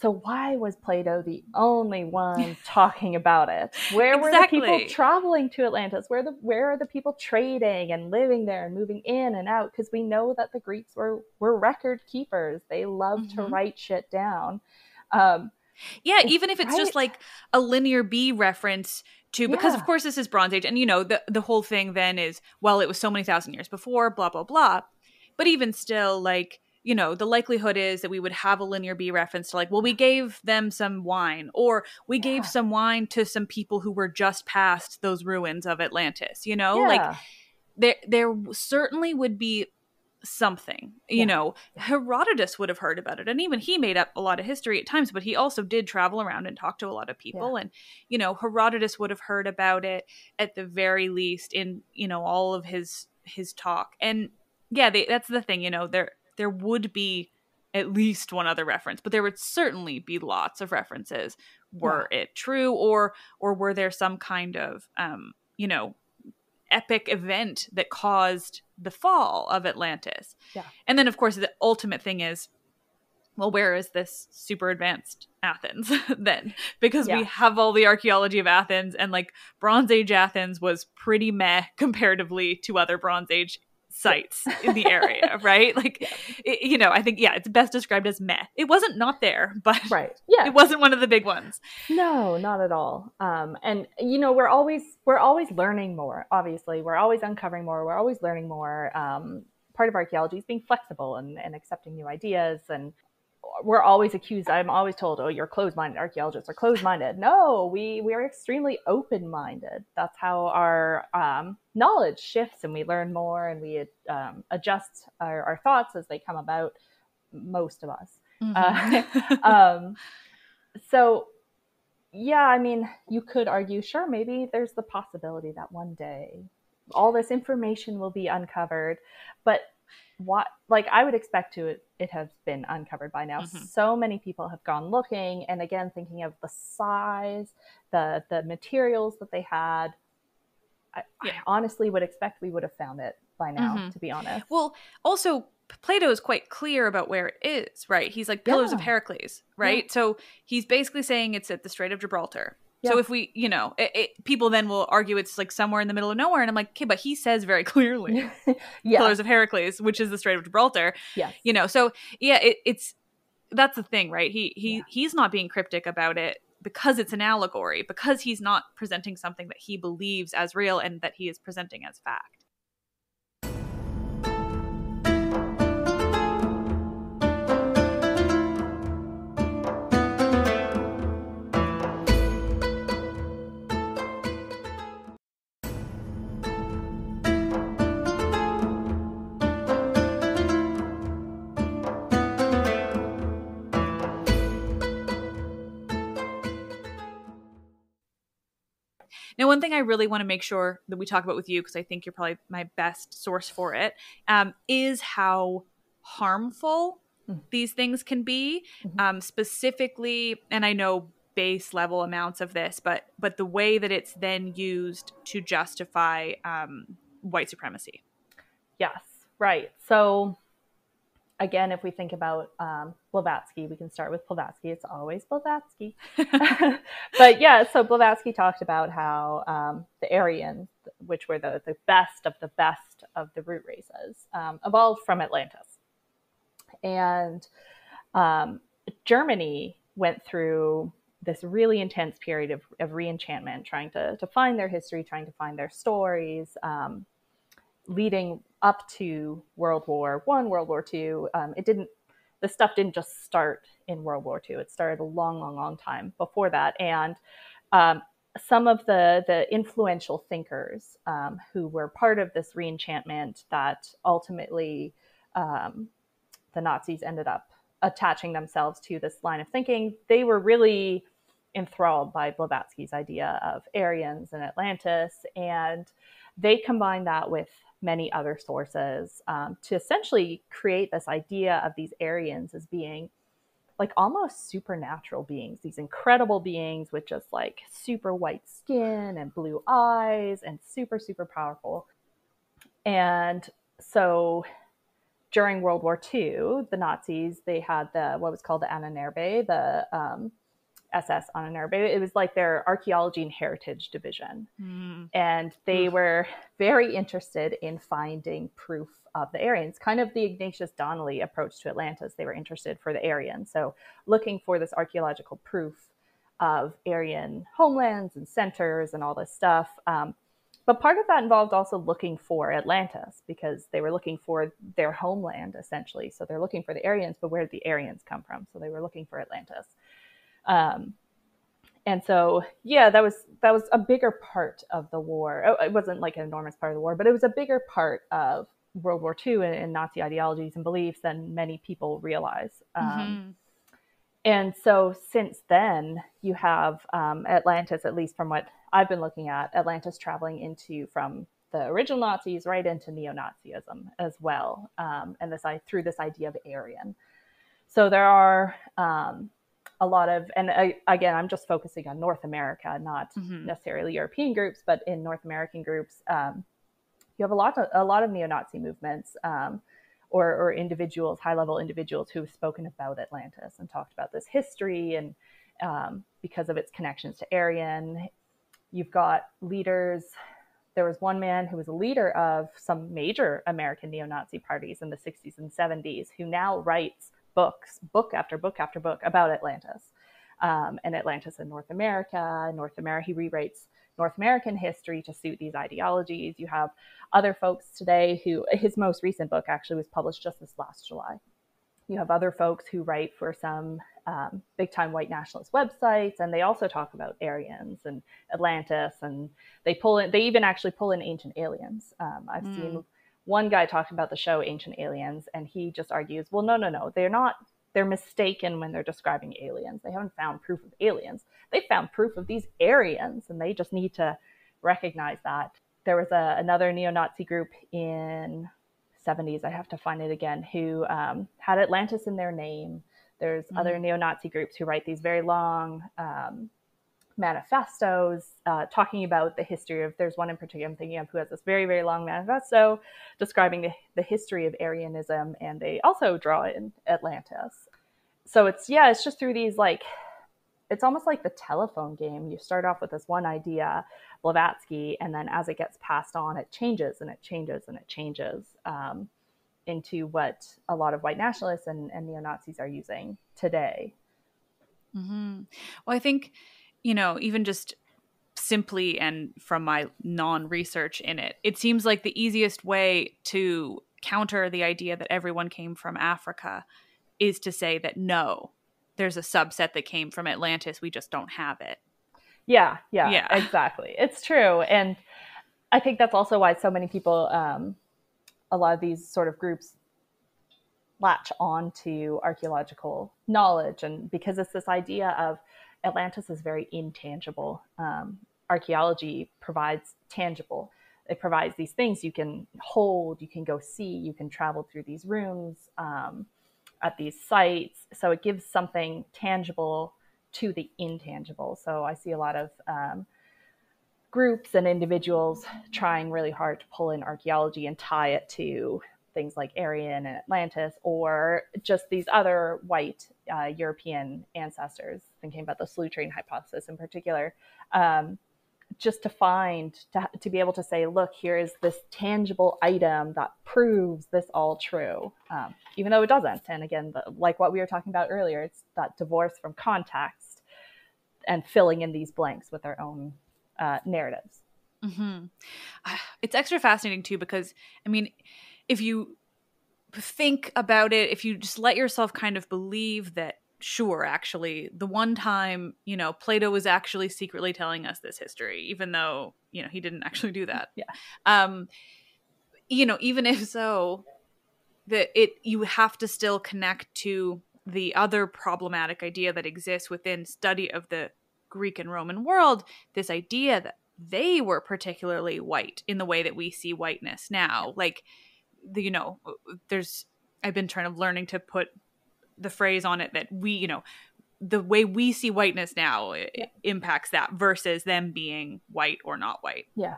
So why was Plato the only one talking about it? Where exactly. were the people traveling to Atlantis? Where the where are the people trading and living there and moving in and out? Because we know that the Greeks were were record keepers. They loved mm-hmm. to write shit down. Um, yeah, even if it's right? just like a linear B reference to because yeah. of course this is Bronze Age, and you know the the whole thing then is well it was so many thousand years before, blah blah blah. But even still, like you know, the likelihood is that we would have a linear B reference to like, well, we gave them some wine, or we yeah. gave some wine to some people who were just past those ruins of Atlantis, you know? Yeah. Like there there certainly would be something. You yeah. know, Herodotus would have heard about it. And even he made up a lot of history at times, but he also did travel around and talk to a lot of people. And, you know, Herodotus would have heard about it at the very least in, you know, all of his his talk. And yeah, they, that's the thing, you know, there there would be at least one other reference, but there would certainly be lots of references. Were yeah. it true, or or were there some kind of um, you know epic event that caused the fall of Atlantis? Yeah. And then, of course, the ultimate thing is, well, where is this super advanced Athens then? Because yeah. we have all the archaeology of Athens, and like Bronze Age Athens was pretty meh comparatively to other Bronze Age sites in the area, right? Like, yeah. it, you know, I think yeah, it's best described as meh. It wasn't not there, but right, yeah, it wasn't one of the big ones. No, not at all. Um, and you know, we're always we're always learning more. Obviously, we're always uncovering more. We're always learning more. Um, part of archaeology is being flexible and, and accepting new ideas and we're always accused i'm always told oh you're closed-minded archaeologists are closed-minded. No we we are extremely open-minded. That's how our um, knowledge shifts and we learn more and we um, adjust our, our, thoughts as they come about most of us. Mm-hmm. uh, um, so yeah i mean you could argue sure maybe there's the possibility that one day all this information will be uncovered but what like I would expect to it, it has been uncovered by now. Mm-hmm. So many people have gone looking and again thinking of the size, the the materials that they had. I, yeah. I honestly would expect we would have found it by now, mm-hmm. to be honest. Well, also Plato is quite clear about where it is, right? He's like Pillars yeah. of Heracles, right? Yeah. So he's basically saying it's at the Strait of Gibraltar. Yeah. So if we, you know, it, it, people then will argue it's like somewhere in the middle of nowhere, and I'm like, okay, but he says very clearly, yeah. Pillars of Heracles, which is the Strait of Gibraltar. Yeah, you know, so yeah, it, it's that's the thing, right? He he yeah. he's not being cryptic about it because it's an allegory, because he's not presenting something that he believes as real and that he is presenting as fact. One thing I really want to make sure that we talk about with you, because I think you're probably my best source for it, um, is how harmful mm-hmm. these things can be. Mm-hmm. Um, specifically, and I know base level amounts of this, but but the way that it's then used to justify um, white supremacy. Yes, right. So again, if we think about um, Blavatsky, we can start with Blavatsky. It's always Blavatsky. but yeah, so Blavatsky talked about how um, the Aryans, which were the, the best of the best of the root races, um, evolved from Atlantis. And um, Germany went through this really intense period of, of reenchantment, trying to, to find their history, trying to find their stories, um, leading up to World War One, World War Two. Um, it didn't. The stuff didn't just start in World War Two. It started a long, long, long time before that, and um, some of the the influential thinkers um, who were part of this reenchantment that ultimately um, the Nazis ended up attaching themselves to this line of thinking. They were really enthralled by Blavatsky's idea of Aryans and Atlantis, and they combined that with many other sources um, to essentially create this idea of these Aryans as being like almost supernatural beings, these incredible beings with just like super white skin and blue eyes and super, super powerful. And so during World War II, the Nazis, they had the, what was called the Ahnenerbe, the um, SS Ahnenerbe. It was like their archaeology and heritage division. Mm. And they were very interested in finding proof of the Aryans, kind of the Ignatius Donnelly approach to Atlantis. They were interested for the Aryans. So looking for this archaeological proof of Aryan homelands and centers and all this stuff. Um, but part of that involved also looking for Atlantis because they were looking for their homeland essentially. So they're looking for the Aryans, but where did the Aryans come from? So they were looking for Atlantis. Um, and so, yeah, that was that was a bigger part of the war. Oh, it wasn't like an enormous part of the war, but it was a bigger part of World War II and, and Nazi ideologies and beliefs than many people realize. Um, mm-hmm. And so, since then, you have um, Atlantis, at least from what I've been looking at, Atlantis traveling into from the original Nazis right into neo-Nazism as well, um, and this I through this idea of Aryan. So there are um, a lot of, and I, again, I'm just focusing on North America, not mm-hmm. necessarily European groups, but in North American groups, um, you have a lot of a lot of neo-Nazi movements um, or, or individuals, high-level individuals who've spoken about Atlantis and talked about this history and um, because of its connections to Aryan. You've got leaders. There was one man who was a leader of some major American neo-Nazi parties in the 60s and 70s who now writes books, book after book after book about Atlantis. Um, and Atlantis in North America. North America, he rewrites North American history to suit these ideologies. You have other folks today who, his most recent book actually was published just this last July. You have other folks who write for some um, big time white nationalist websites, and they also talk about Aryans and Atlantis, and they pull in, they even actually pull in ancient aliens. Um, I've mm. seen one guy talked about the show Ancient Aliens, and he just argues, well, no, no, no, they're not. They're mistaken when they're describing aliens. They haven't found proof of aliens. They found proof of these Aryans, and they just need to recognize that. There was a, another neo-Nazi group in 70s. I have to find it again. Who um, had Atlantis in their name. There's mm-hmm. other neo-Nazi groups who write these very long um, manifestos uh, talking about the history of there's one in particular i'm thinking of who has this very very long manifesto describing the, the history of aryanism and they also draw in atlantis. So it's yeah it's just through these like it's almost like the telephone game. You start off with this one idea blavatsky and then as it gets passed on it changes and it changes and it changes um, into what a lot of white nationalists and, and neo-nazis are using today. Mm-hmm. well i think you know, even just simply and from my non research in it, it seems like the easiest way to counter the idea that everyone came from Africa is to say that no, there's a subset that came from Atlantis. We just don't have it. Yeah, yeah, yeah. exactly. It's true. And I think that's also why so many people, um, a lot of these sort of groups latch on to archaeological knowledge. And because it's this idea of Atlantis is very intangible. Um, archaeology provides tangible. It provides these things you can hold, you can go see, you can travel through these rooms um, at these sites. So it gives something tangible to the intangible. So I see a lot of um, groups and individuals trying really hard to pull in archaeology and tie it to things like Aryan and Atlantis, or just these other white uh, European ancestors, thinking about the Solutrean hypothesis in particular, um, just to find, to, to be able to say, look, here is this tangible item that proves this all true, um, even though it doesn't. And again, the, like what we were talking about earlier, it's that divorce from context and filling in these blanks with our own uh, narratives. Mm-hmm. It's extra fascinating too because, I mean, if you think about it, if you just let yourself kind of believe that sure actually the one time you know plato was actually secretly telling us this history even though you know he didn't actually do that. Yeah. Um you know even if so that it you have to still connect to the other problematic idea that exists within study of the greek and roman world this idea that they were particularly white in the way that we see whiteness now. Like the, you know there's i've been trying to learning to put the phrase on it that we you know the way we see whiteness now yeah. impacts that versus them being white or not white yeah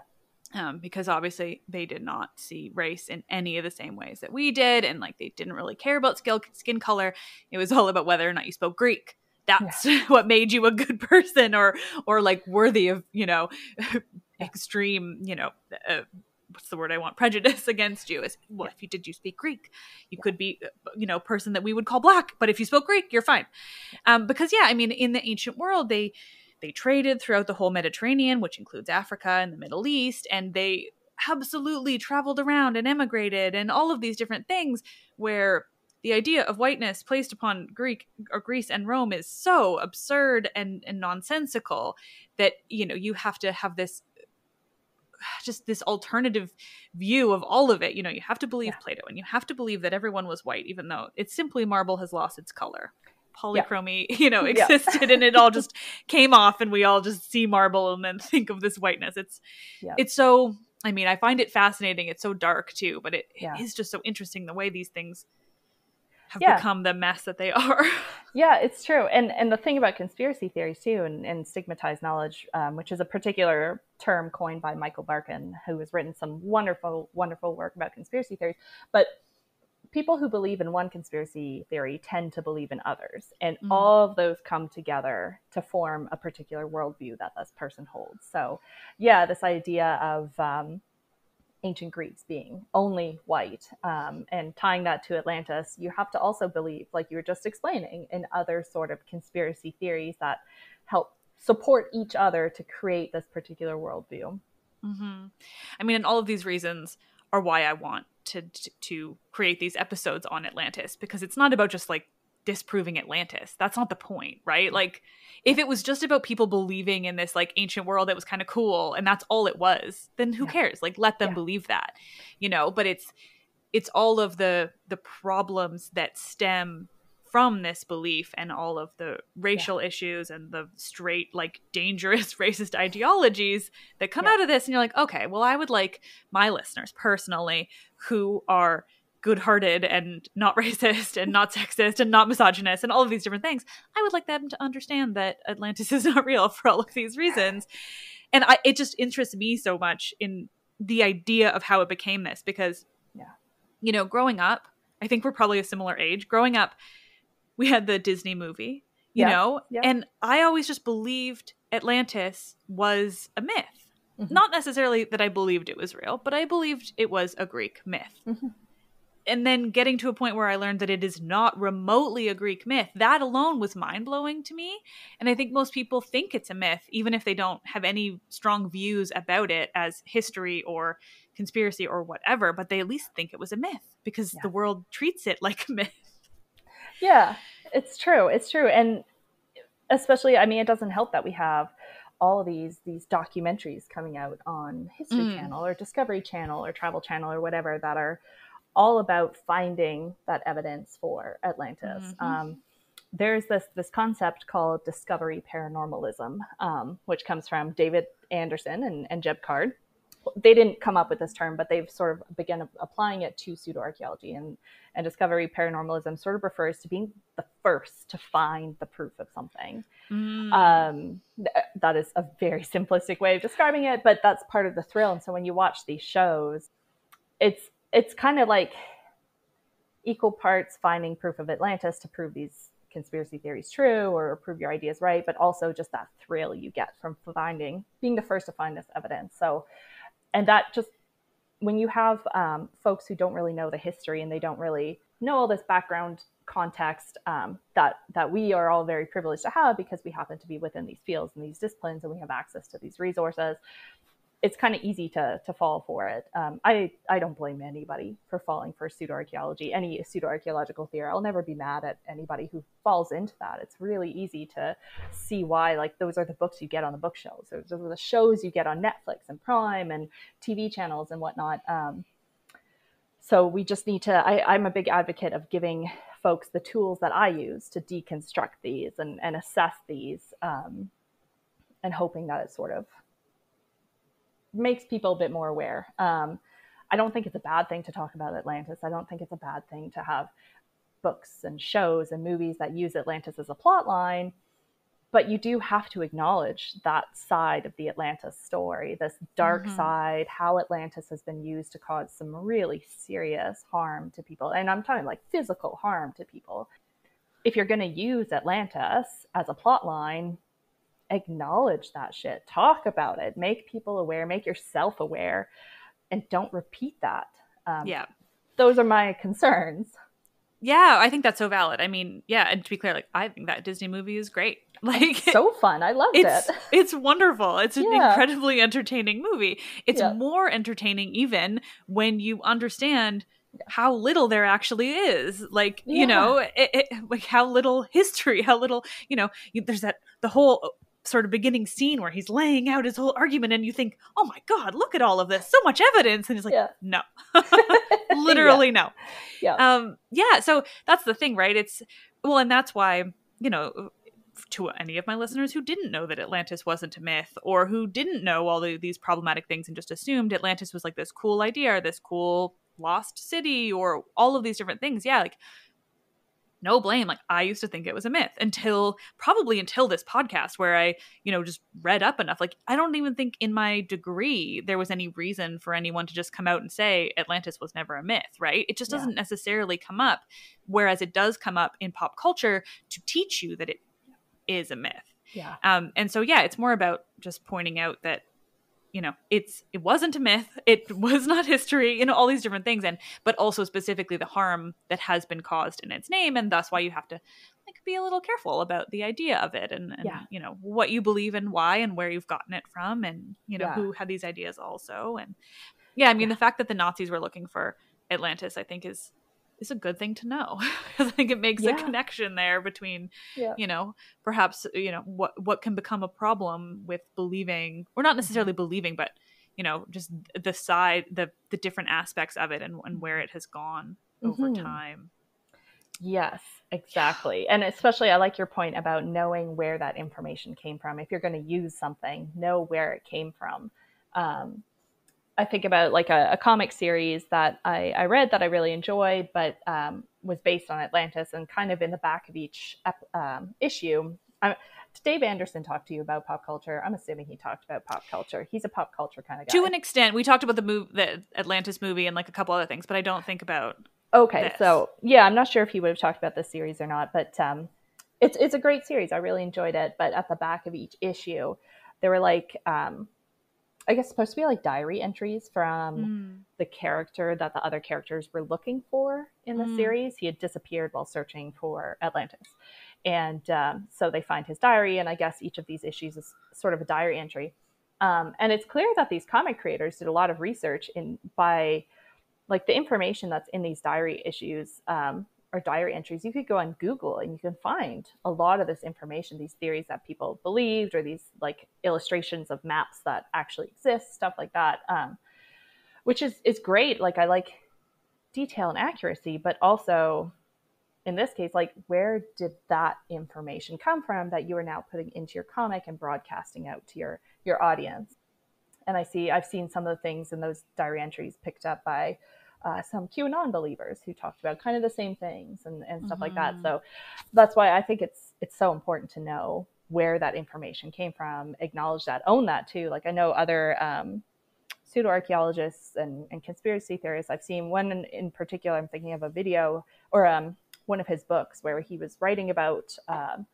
um, because obviously they did not see race in any of the same ways that we did and like they didn't really care about skill, skin color it was all about whether or not you spoke greek that's yeah. what made you a good person or or like worthy of you know extreme you know uh, what's the word I want? Prejudice against you is well if you did you speak Greek. You yeah. could be you know person that we would call black but if you spoke Greek you're fine. Um, because yeah I mean in the ancient world they they traded throughout the whole Mediterranean which includes Africa and the Middle East and they absolutely traveled around and emigrated and all of these different things where the idea of whiteness placed upon Greek or Greece and Rome is so absurd and, and nonsensical that you know you have to have this just this alternative view of all of it. You know, you have to believe yeah. Plato and you have to believe that everyone was white, even though it's simply marble has lost its color. Polychromy, yeah. you know, existed yeah. and it all just came off and we all just see marble and then think of this whiteness. It's it's so I mean, I find it fascinating. It's so dark too, but it, it is just so interesting the way these things have yeah. become the mess that they are. yeah, it's true. And and the thing about conspiracy theories too, and, and stigmatized knowledge, um, which is a particular term coined by Michael Barkun, who has written some wonderful, wonderful work about conspiracy theories. But people who believe in one conspiracy theory tend to believe in others, and mm. all of those come together to form a particular worldview that this person holds. So, yeah, this idea of um, ancient Greeks being only white um, and tying that to Atlantis, you have to also believe, like you were just explaining, in other sort of conspiracy theories that help support each other to create this particular worldview. Mm-hmm. I mean, and all of these reasons are why I want to, to to create these episodes on Atlantis because it's not about just like disproving Atlantis. That's not the point, right? Like if it was just about people believing in this like ancient world that was kind of cool and that's all it was, then who yeah. cares? Like let them yeah. believe that. You know, but it's it's all of the the problems that stem from this belief and all of the racial yeah. issues and the straight like dangerous racist ideologies that come out of this and you're like, "Okay, well I would like my listeners personally who are good-hearted and not racist and not sexist and not misogynist and all of these different things i would like them to understand that atlantis is not real for all of these reasons. And I, it just interests me so much in the idea of how it became this because yeah. you know growing up i think we're probably a similar age. Growing up we had the disney movie you yeah. know yeah. and i always just believed atlantis was a myth mm-hmm. not necessarily that i believed it was real but i believed it was a greek myth mm-hmm and then getting to a point where I learned that it is not remotely a Greek myth, that alone was mind blowing to me. And I think most people think it's a myth, even if they don't have any strong views about it as history or conspiracy or whatever, but they at least think it was a myth because yeah. the world treats it like a myth. Yeah, it's true. It's true. And especially, I mean, it doesn't help that we have all these these documentaries coming out on History mm. Channel or Discovery Channel or Travel Channel or whatever that are all about finding that evidence for Atlantis. Mm-hmm. Um, there's this this concept called discovery paranormalism, um, which comes from David Anderson and, and Jeb Card. They didn't come up with this term, but they've sort of begun applying it to pseudoarchaeology. And, and discovery paranormalism sort of refers to being the first to find the proof of something. Mm. Um, th- that is a very simplistic way of describing it, but that's part of the thrill. And so when you watch these shows, it's it's kind of like equal parts finding proof of Atlantis to prove these conspiracy theories true or prove your ideas right, but also just that thrill you get from finding, being the first to find this evidence. So, and that just, when you have um, folks who don't really know the history and they don't really know all this background context um, that that we are all very privileged to have because we happen to be within these fields and these disciplines and we have access to these resources it's kind of easy to to fall for it. Um, I I don't blame anybody for falling for pseudo archaeology, any pseudo archaeological theory. I'll never be mad at anybody who falls into that. It's really easy to see why. Like those are the books you get on the bookshelves. Those are the shows you get on Netflix and Prime and TV channels and whatnot. Um, so we just need to. I, I'm a big advocate of giving folks the tools that I use to deconstruct these and, and assess these, um, and hoping that it sort of makes people a bit more aware. Um, I don't think it's a bad thing to talk about Atlantis. I don't think it's a bad thing to have books and shows and movies that use Atlantis as a plot line. But you do have to acknowledge that side of the Atlantis story, this dark mm-hmm. side, how Atlantis has been used to cause some really serious harm to people. And I'm talking like physical harm to people. If you're going to use Atlantis as a plot line, acknowledge that shit, talk about it, make people aware, make yourself aware, and don't repeat that. Um, yeah. Those are my concerns. Yeah, I think that's so valid. I mean, yeah, and to be clear, like I think that Disney movie is great. Like it's so fun. I loved it's, it. It's wonderful. It's an yeah. incredibly entertaining movie. It's yeah. more entertaining even when you understand how little there actually is like yeah. you know it, it, like how little history how little you know you, there's that the whole sort of beginning scene where he's laying out his whole argument and you think oh my god look at all of this so much evidence. And he's like yeah. no. Literally yeah. no yeah. Um yeah so that's the thing right? It's well and that's why you know to any of my listeners who didn't know that Atlantis wasn't a myth or who didn't know all the, these problematic things and just assumed Atlantis was like this cool idea or this cool lost city or all of these different things yeah like no blame. Like I used to think it was a myth until probably until this podcast where I, you know, just read up enough. Like I don't even think in my degree there was any reason for anyone to just come out and say Atlantis was never a myth, right? It just doesn't yeah. necessarily come up. Whereas it does come up in pop culture to teach you that it is a myth. Yeah. Um, and so yeah, it's more about just pointing out that you know it's it wasn't a myth it was not history you know all these different things and but also specifically the harm that has been caused in its name and thus why you have to like be a little careful about the idea of it and, and yeah. you know what you believe and why and where you've gotten it from and you know yeah. who had these ideas also and yeah i mean yeah. the fact that the nazis were looking for atlantis i think is is a good thing to know because I think it makes yeah. a connection there between, yeah. you know, perhaps you know what what can become a problem with believing or not necessarily mm-hmm. believing, but you know, just the side the the different aspects of it and, and where it has gone over mm-hmm. time. Yes, exactly. And especially I like your point about knowing where that information came from. If you're going to use something, know where it came from. Um, I think about like a, a comic series that I, I, read that I really enjoyed, but um, was based on Atlantis and kind of in the back of each um, issue. I, Dave Anderson talked to you about pop culture. I'm assuming he talked about pop culture. He's a pop culture kind of guy. To an extent, we talked about the move, the Atlantis movie, and like a couple other things, but I don't think about. Okay, this. so yeah, I'm not sure if he would have talked about this series or not, but um, it's it's a great series. I really enjoyed it. But at the back of each issue, there were like um, I guess supposed to be like diary entries from mm. the character that the other characters were looking for in the mm. series. He had disappeared while searching for Atlantis. And um, so they find his diary, and I guess each of these issues is sort of a diary entry. Um, and it's clear that these comic creators did a lot of research in by like the information that's in these diary issues um, or diary entries, you could go on Google and you can find a lot of this information, these theories that people believed, or these like illustrations of maps that actually exist, stuff like that. Um, which is is great. Like I like detail and accuracy, but also in this case, like where did that information come from that you are now putting into your comic and broadcasting out to your your audience? And I see I've seen some of the things in those diary entries picked up by uh, some QAnon believers who talked about kind of the same things and, and stuff mm-hmm. like that. Mm-hmm. So that's why I think it's it's so important to know where that information came from, acknowledge that, own that too. Like I know other um, pseudo archaeologists and, and, conspiracy theorists. I've seen one in, in, particular. I'm thinking of a video or um, one of his books where he was writing about. Um,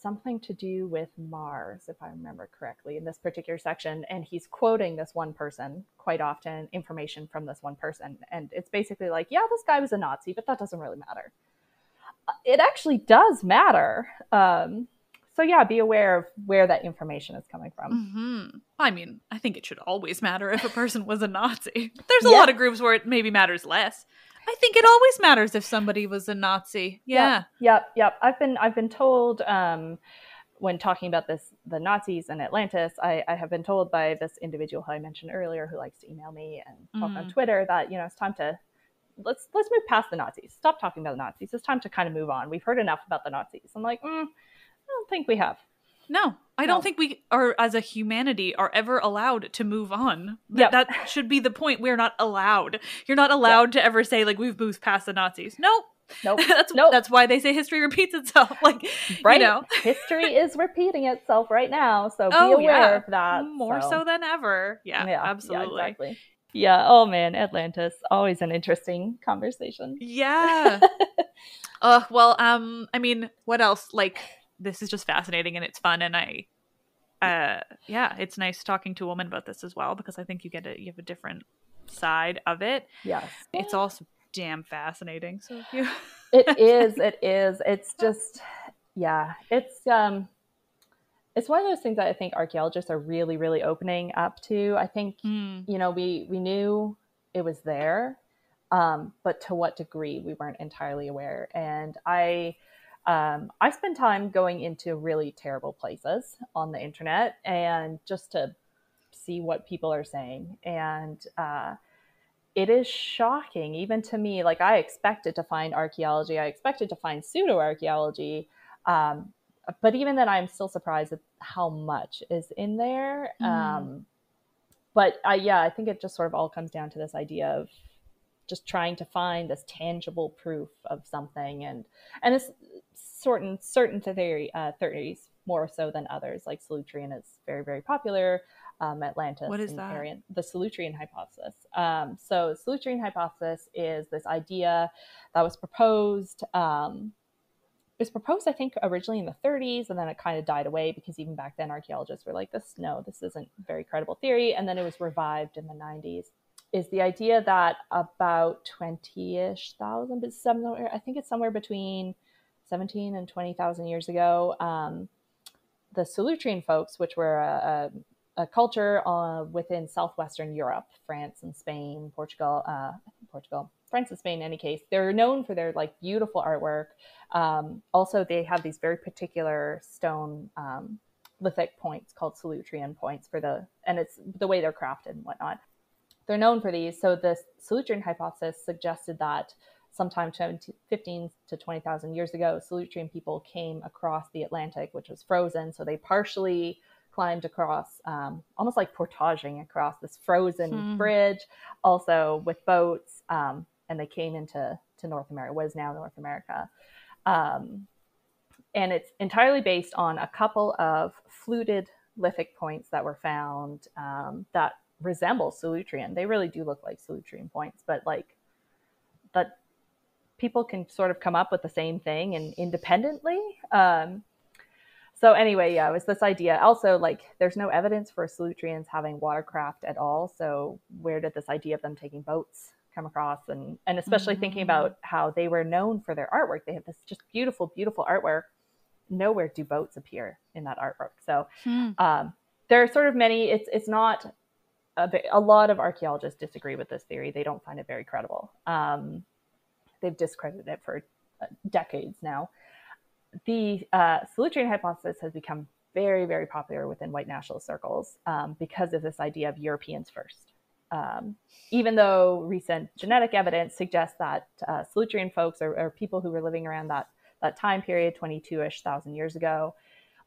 something to do with Mars, if I remember correctly, in this particular section. And he's quoting this one person quite often, information from this one person. And it's basically like, yeah, this guy was a Nazi, but that doesn't really matter. Uh, it actually does matter. Um, so yeah, be aware of where that information is coming from. hmm I mean, I think it should always matter if a person was a Nazi. There's a Yeah. lot of groups where it maybe matters less. I think it always matters if somebody was a Nazi. Yeah. Yep, yep. I've been I've been told um, when talking about this the Nazis and Atlantis, I, I have been told by this individual who I mentioned earlier who likes to email me and talk on Mhm. Twitter that you know it's time to let's let's move past the Nazis. Stop talking about the Nazis. It's time to kind of move on. We've heard enough about the Nazis. I'm like, mm, I don't think we have. No, I No. don't think we are, as a humanity, are ever allowed to move on. Yep. That should be the point. We're not allowed. You're not allowed to ever say like we've moved past the Nazis. Nope. Nope. that's Nope. that's why they say history repeats itself. Like Right? you know, History is repeating itself right now, so be Oh, aware yeah. of that. more so. than ever. Yeah, absolutely. Yeah, exactly. Yeah. Oh man, Atlantis. Always an interesting conversation. Yeah. uh, well, um, I mean, what else? Like, this is just fascinating and it's fun, and I, uh, yeah, it's nice talking to a woman about this as well because I think you get a you have a different side of it. Yes. It's also damn fascinating. So if you, it is it is it's just yeah it's um it's one of those things that i think archaeologists are really really opening up to i think Hmm. you know we we knew it was there um but to what degree we weren't entirely aware and i um, I spend time going into really terrible places on the internet and just to see what people are saying. And uh, it is shocking, even to me. Like, I expected to find archaeology, I expected to find pseudo archaeology. Um, but even then, I'm still surprised at how much is in there. Mm. Um, but I, yeah, I think it just sort of all comes down to this idea of just trying to find this tangible proof of something and and it's certain certain theory uh, theories more so than others. Like Solutrean is very very popular um, Atlantis What is that? The Solutrean hypothesis. Um, so Solutrean hypothesis is this idea that was proposed um, it was proposed I think originally in the 30s and then it kind of died away because even back then archaeologists were like this no this isn't a very credible theory. And then it was revived in the 90s is the idea that about 20-ish thousand but somewhere i think it's somewhere between 17 and 20,000 years ago um, the Solutrean folks which were a, a, a culture uh, within southwestern europe france and spain portugal uh, portugal france and spain in any case they're known for their like beautiful artwork um, also they have these very particular stone um, lithic points called Solutrean points for the and it's the way they're crafted and whatnot they're known for these. So the Solutrean hypothesis suggested that sometime 20, 15 to 20,000 years ago, Solutrean people came across the Atlantic, which was frozen. So they partially climbed across, um, almost like portaging across this frozen Hmm. bridge, also with boats, um, and they came into to North America, what is now North America. Um, and it's entirely based on a couple of fluted lithic points that were found um, that resemble Solutrean. They really do look like Solutrean points, but like that people can sort of come up with the same thing and independently. Um, so anyway, yeah, it was this idea. Also, like, there's no evidence for Solutreans having watercraft at all. So where did this idea of them taking boats come across? And and especially thinking Mm. about how they were known for their artwork. They have this just beautiful, beautiful artwork. Nowhere do boats appear in that artwork. So Hmm. um, there are sort of many. It's it's not a, a lot of archaeologists disagree with this theory. They don't find it very credible. Um, they've discredited it for uh, decades now. The uh, Solutrean hypothesis has become very very popular within white nationalist circles um, because of this idea of Europeans first. Um, even though recent genetic evidence suggests that uh, Solutrean folks or, or people who were living around that that time period, 22ish thousand years ago,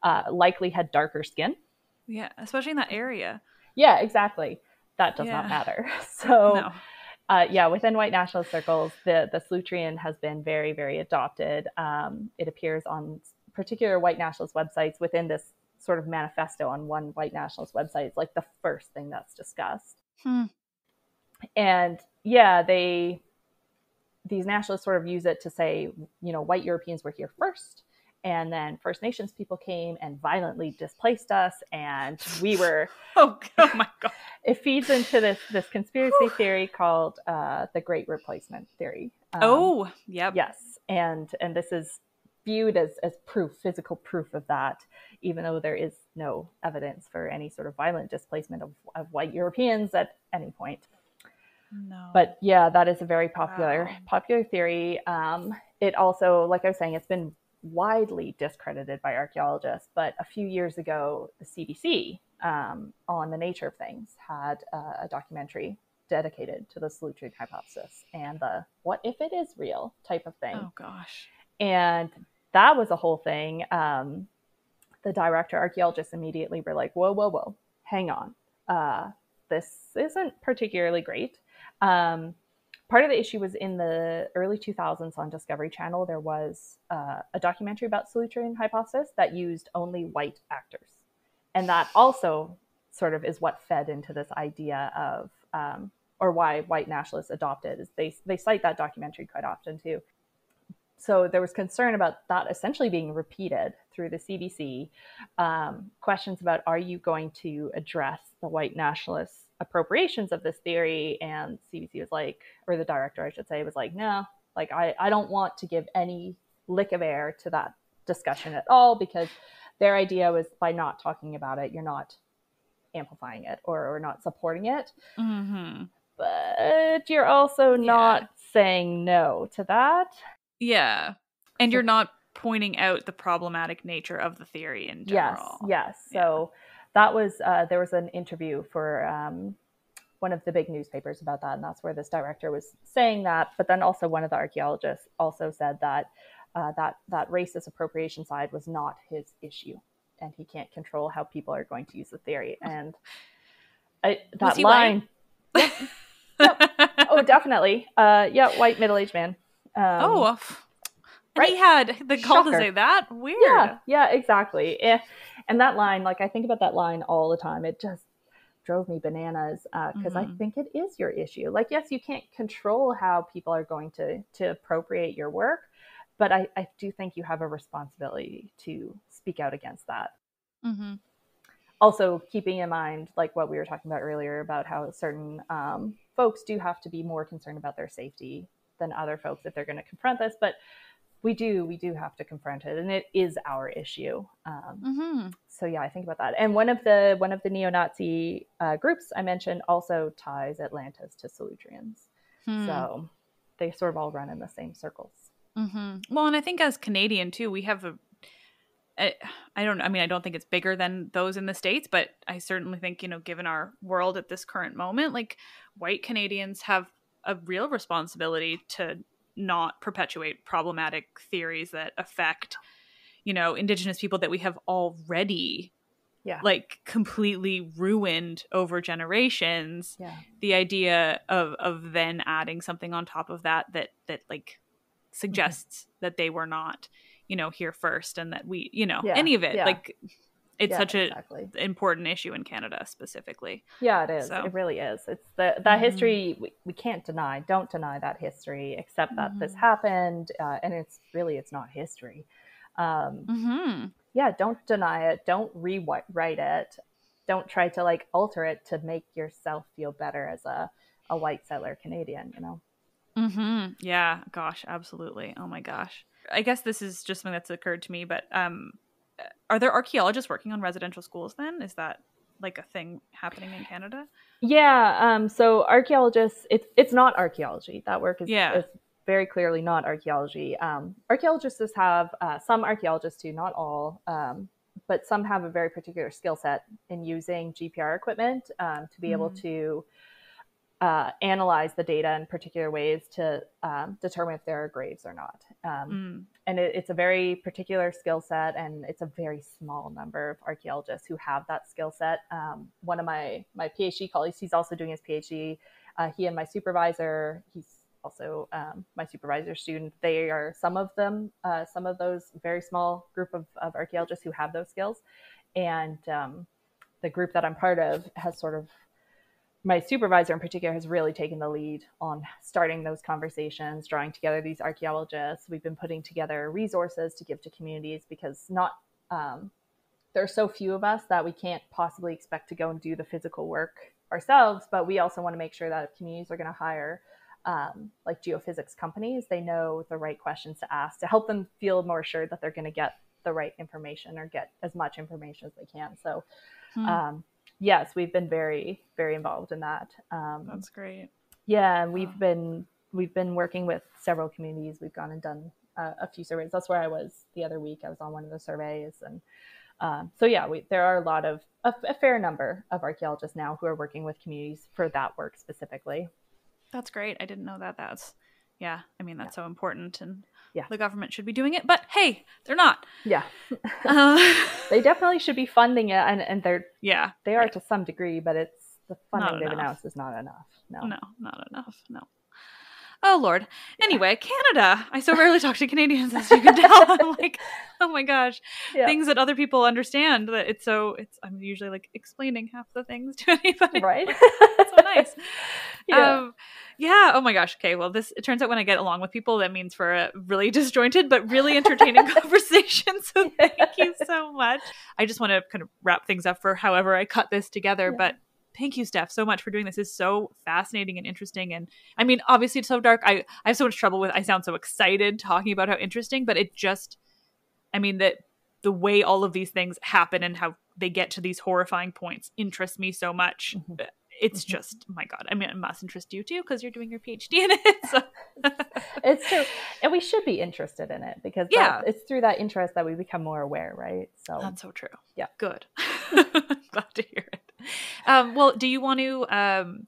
uh, likely had darker skin. Yeah, especially in that area. Yeah, exactly. That does Yeah. not matter. So, no. Uh, yeah, within white nationalist circles, the the Solutrean has been very, very adopted. Um, it appears on particular white nationalist websites within this sort of manifesto on one white nationalist website. It's like the first thing that's discussed. Hmm. And yeah, they these nationalists sort of use it to say, you know, white Europeans were here first. And then First Nations people came and violently displaced us, and we were Oh, oh my god. it feeds into this this conspiracy theory called uh, the Great Replacement theory. Um, oh, yep. yes, and and this is viewed as, as proof, physical proof of that, even though there is no evidence for any sort of violent displacement of, of white Europeans at any point. No. But yeah, that is a very popular Wow. popular theory. Um, it also, like I was saying, it's been widely discredited by archaeologists. But a few years ago, the CBC um, on the nature of things had uh, a documentary dedicated to the Solutrean hypothesis and the "what if it is real" type of thing oh gosh. and that was a whole thing. Um, the director archaeologists immediately were like, "Whoa, whoa, whoa, hang on, uh, this isn't particularly great." Um, part of the issue was in the early 2000s on Discovery Channel. There was uh, a documentary about Solutrean hypothesis that used only white actors, and that also sort of is what fed into this idea of um, or why white nationalists adopted is they they cite that documentary quite often too so there was concern about that essentially being repeated through the CBC. Um, questions about are you going to address the white nationalist appropriations of this theory? And CBC was like, or the director, I should say, was like, no, like I, I don't want to give any lick of air to that discussion at all because their idea was by not talking about it, you're not amplifying it or, or not supporting it. Mm-hmm. But you're also not saying no to that. Yeah. And you're not pointing out the problematic nature of the theory in general. Yes, yes. So that was uh, there was an interview for um, one of the big newspapers about that, and that's where this director was saying that. But then also one of the archaeologists also said that uh, that that racist appropriation side was not his issue, and he can't control how people are going to use the theory. And I, that line, oh, definitely, uh, yeah, white middle aged man. Um, oh, right. he had the call to say that. Weird. Yeah, yeah, exactly. Eh, And that line, like I think about that line all the time. It just drove me bananas because I Mhm. think it is your issue. Like, yes, you can't control how people are going to to appropriate your work, but I, I do think you have a responsibility to speak out against that. Mm-hmm. Also, keeping in mind, like what we were talking about earlier, about how certain um, folks do have to be more concerned about their safety than other folks if they're going to confront this. But we do, we do have to confront it, and it is our issue. Um, Mm-hmm. so yeah, I think about that. And one of the one of the neo-Nazi uh, groups I mentioned also ties Atlantis to Solutreans Hmm. So they sort of all run in the same circles. hmm Well, and I think as Canadian too, we have a. I I don't. I mean, I don't think it's bigger than those in the states, but I certainly think you know, given our world at this current moment, like white Canadians have a real responsibility to not perpetuate problematic theories that affect, you know, Indigenous people that we have already Yeah. like completely ruined over generations yeah. the idea of of then adding something on top of that that that like suggests mm-hmm. that they were not you know here first and that we you know Yeah, any of it like it's Yeah, such an exactly. important issue in canada specifically Yeah, it is. So- It really is. It's the that Mhm. history we, we can't deny. Don't deny that history. Accept that this Mhm. happened, uh, and it's really it's not history. Um, mm-hmm. yeah, don't deny it. Don't rewrite it. Don't try to like alter it to make yourself feel better as a a white settler Canadian. You know. Mm-hmm. Yeah. Gosh, absolutely. Oh my gosh. I guess this is just something that's occurred to me, but um, are there archaeologists working on residential schools? Then is that like a thing happening in Canada? Yeah. Um, so archaeologists, it's it's not archaeology. That work is, Yeah. is very clearly not archaeology. Um, archaeologists have uh, some archaeologists do, not all, um, but some have a very particular skill set in using GPR equipment um, to be able Mhm. to uh, analyze the data in particular ways to um, determine if there are graves or not. Um, Mm. And it, it's a very particular skill set and it's a very small number of archaeologists who have that skill set. Um, one of my my phd colleagues he's also doing his phd uh, he and my supervisor he's also um, my supervisor student they are some of them uh, some of those very small group of, of archaeologists who have those skills. And um, the group that i'm part of has sort of my supervisor in particular has really taken the lead on starting those conversations, drawing together these archaeologists. We've been putting together resources to give to communities because not um, there are so few of us that we can't possibly expect to go and do the physical work ourselves. But we also want to make sure that if communities are going to hire um, like geophysics companies, they know the right questions to ask to help them feel more assured that they're going to get the right information or get as much information as they can. So, hmm. um, yes, we've been very, very involved in that. Um, That's great. Yeah, we've been we've been working with several communities. We've gone and done uh, a few surveys. That's where I was the other week. I was on one of the surveys, and um, so yeah, we, there are a lot of a, a, fair number of archaeologists now who are working with communities for that work specifically. That's great. I didn't know that. That's yeah. I mean, that's yeah. so important, and yeah, the government should be doing it. But hey, they're not. Yeah, uh, they definitely should be funding it, and and they're yeah they are to some degree, but it's the funding they've announced is not enough. No, no, not enough. No. Oh Lord. Anyway, Canada. I so rarely talk to Canadians, as you can tell. I'm like, oh my gosh, yeah. things that other people understand. That it's so. It's. I'm usually like explaining half the things to anybody. Right. so nice. Yeah. Um, yeah. Oh my gosh. Okay. Well, this it turns out when I get along with people, that means for a really disjointed but really entertaining conversation. So thank you so much. I just want to kind of wrap things up for however I cut this together, yeah. but thank you steph so much for doing this it's so fascinating and interesting and i mean obviously it's so dark i i have so much trouble with i sound so excited talking about how interesting but it just i mean that the way all of these things happen and how they get to these horrifying points interests me so much mm-hmm. It's mm-hmm. just my god i mean it must interest you too because you're doing your phd in it so. it's true and we should be interested in it because yeah it's through that interest that we become more aware right so that's so true yeah good glad to hear it um, well, do you want to um,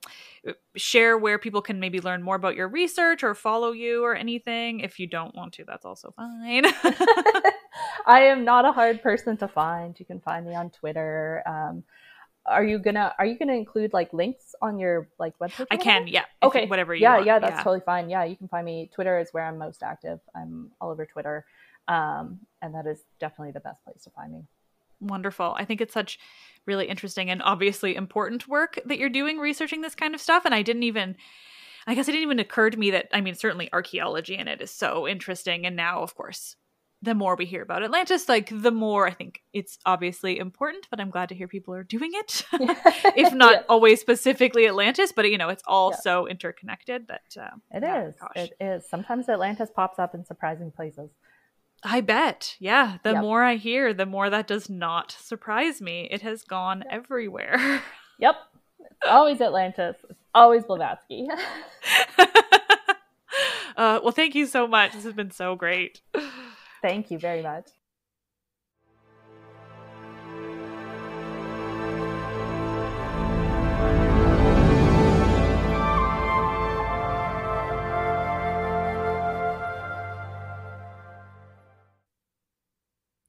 share where people can maybe learn more about your research or follow you or anything? If you don't want to, that's also fine. I am not a hard person to find. You can find me on Twitter. Um, are you gonna Are you gonna include like links on your like website? I can. Yeah. Okay. Whatever. yeah. Want. Yeah. That's yeah. totally fine. Yeah. You can find me. Twitter is where I'm most active. I'm all over Twitter, um, and that is definitely the best place to find me wonderful. I think it's such really interesting and obviously important work that you're doing researching this kind of stuff. And I didn't even, I guess it didn't even occur to me that, I mean, certainly archaeology in it is so interesting. And now, of course, the more we hear about Atlantis, like the more I think it's obviously important, but I'm glad to hear people are doing it. if not yeah. always specifically Atlantis, but you know, it's all yeah. so interconnected that uh, it yeah, is. Gosh. It is. Sometimes Atlantis pops up in surprising places. I bet. Yeah. The yep. more I hear, the more that does not surprise me. It has gone everywhere. Yep. It's always Atlantis. It's always Blavatsky. uh, well, thank you so much. This has been so great. Thank you very much.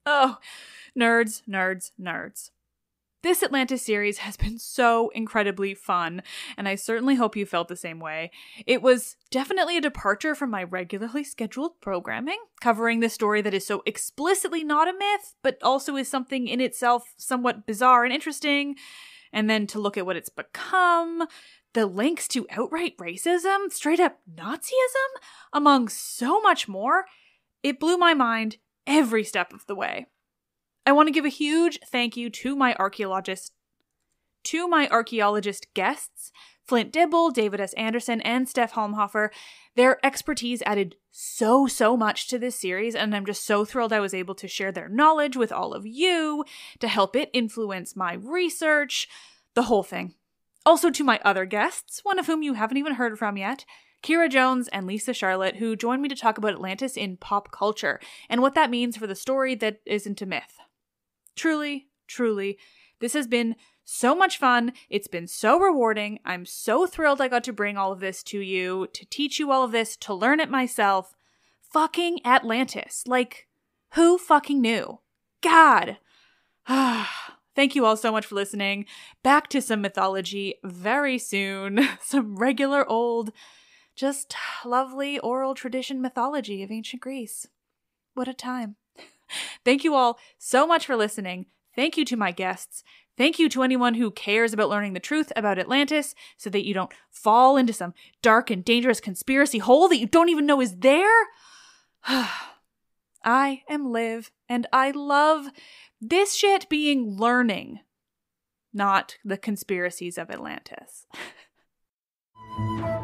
Oh, nerds, nerds, nerds. This Atlantis series has been so incredibly fun, and I certainly hope you felt the same way. It was definitely a departure from my regularly scheduled programming, covering the story that is so explicitly not a myth, but also is something in itself somewhat bizarre and interesting, and then to look at what it's become, the links to outright racism, straight up Nazism, among so much more. It blew my mind every step of the way. I want to give a huge thank you to my archaeologist to my archaeologist guests, Flint Dibble, David S. Anderson, and Steph Halmhofer. Their expertise added so, so much to this series, and I'm just so thrilled I was able to share their knowledge with all of you to help it influence my research, the whole thing. Also, to my other guests, one of whom you haven't even heard from yet, Kira Jones and Lisa Charlotte, who joined me to talk about Atlantis in pop culture and what that means for the story that isn't a myth. Truly, truly, this has been so much fun. It's been so rewarding. I'm so thrilled I got to bring all of this to you, to teach you all of this, to learn it myself. Fucking Atlantis. Like, who fucking knew? God. Thank you all so much for listening. Back to some mythology very soon. some regular old just lovely oral tradition mythology of ancient Greece. What a time. Thank you all so much for listening. Thank you to my guests. Thank you to anyone who cares about learning the truth about Atlantis so that you don't fall into some dark and dangerous conspiracy hole that you don't even know is there. I am Liv, and I love this shit being learning, not the conspiracies of Atlantis.